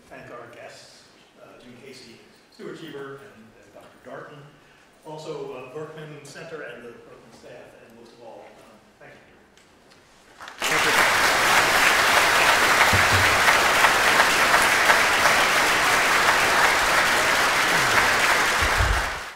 thank our guests, uh, June Casey, Stuart Shieber, and, Dr. Darnton, also uh, Berkman Center and the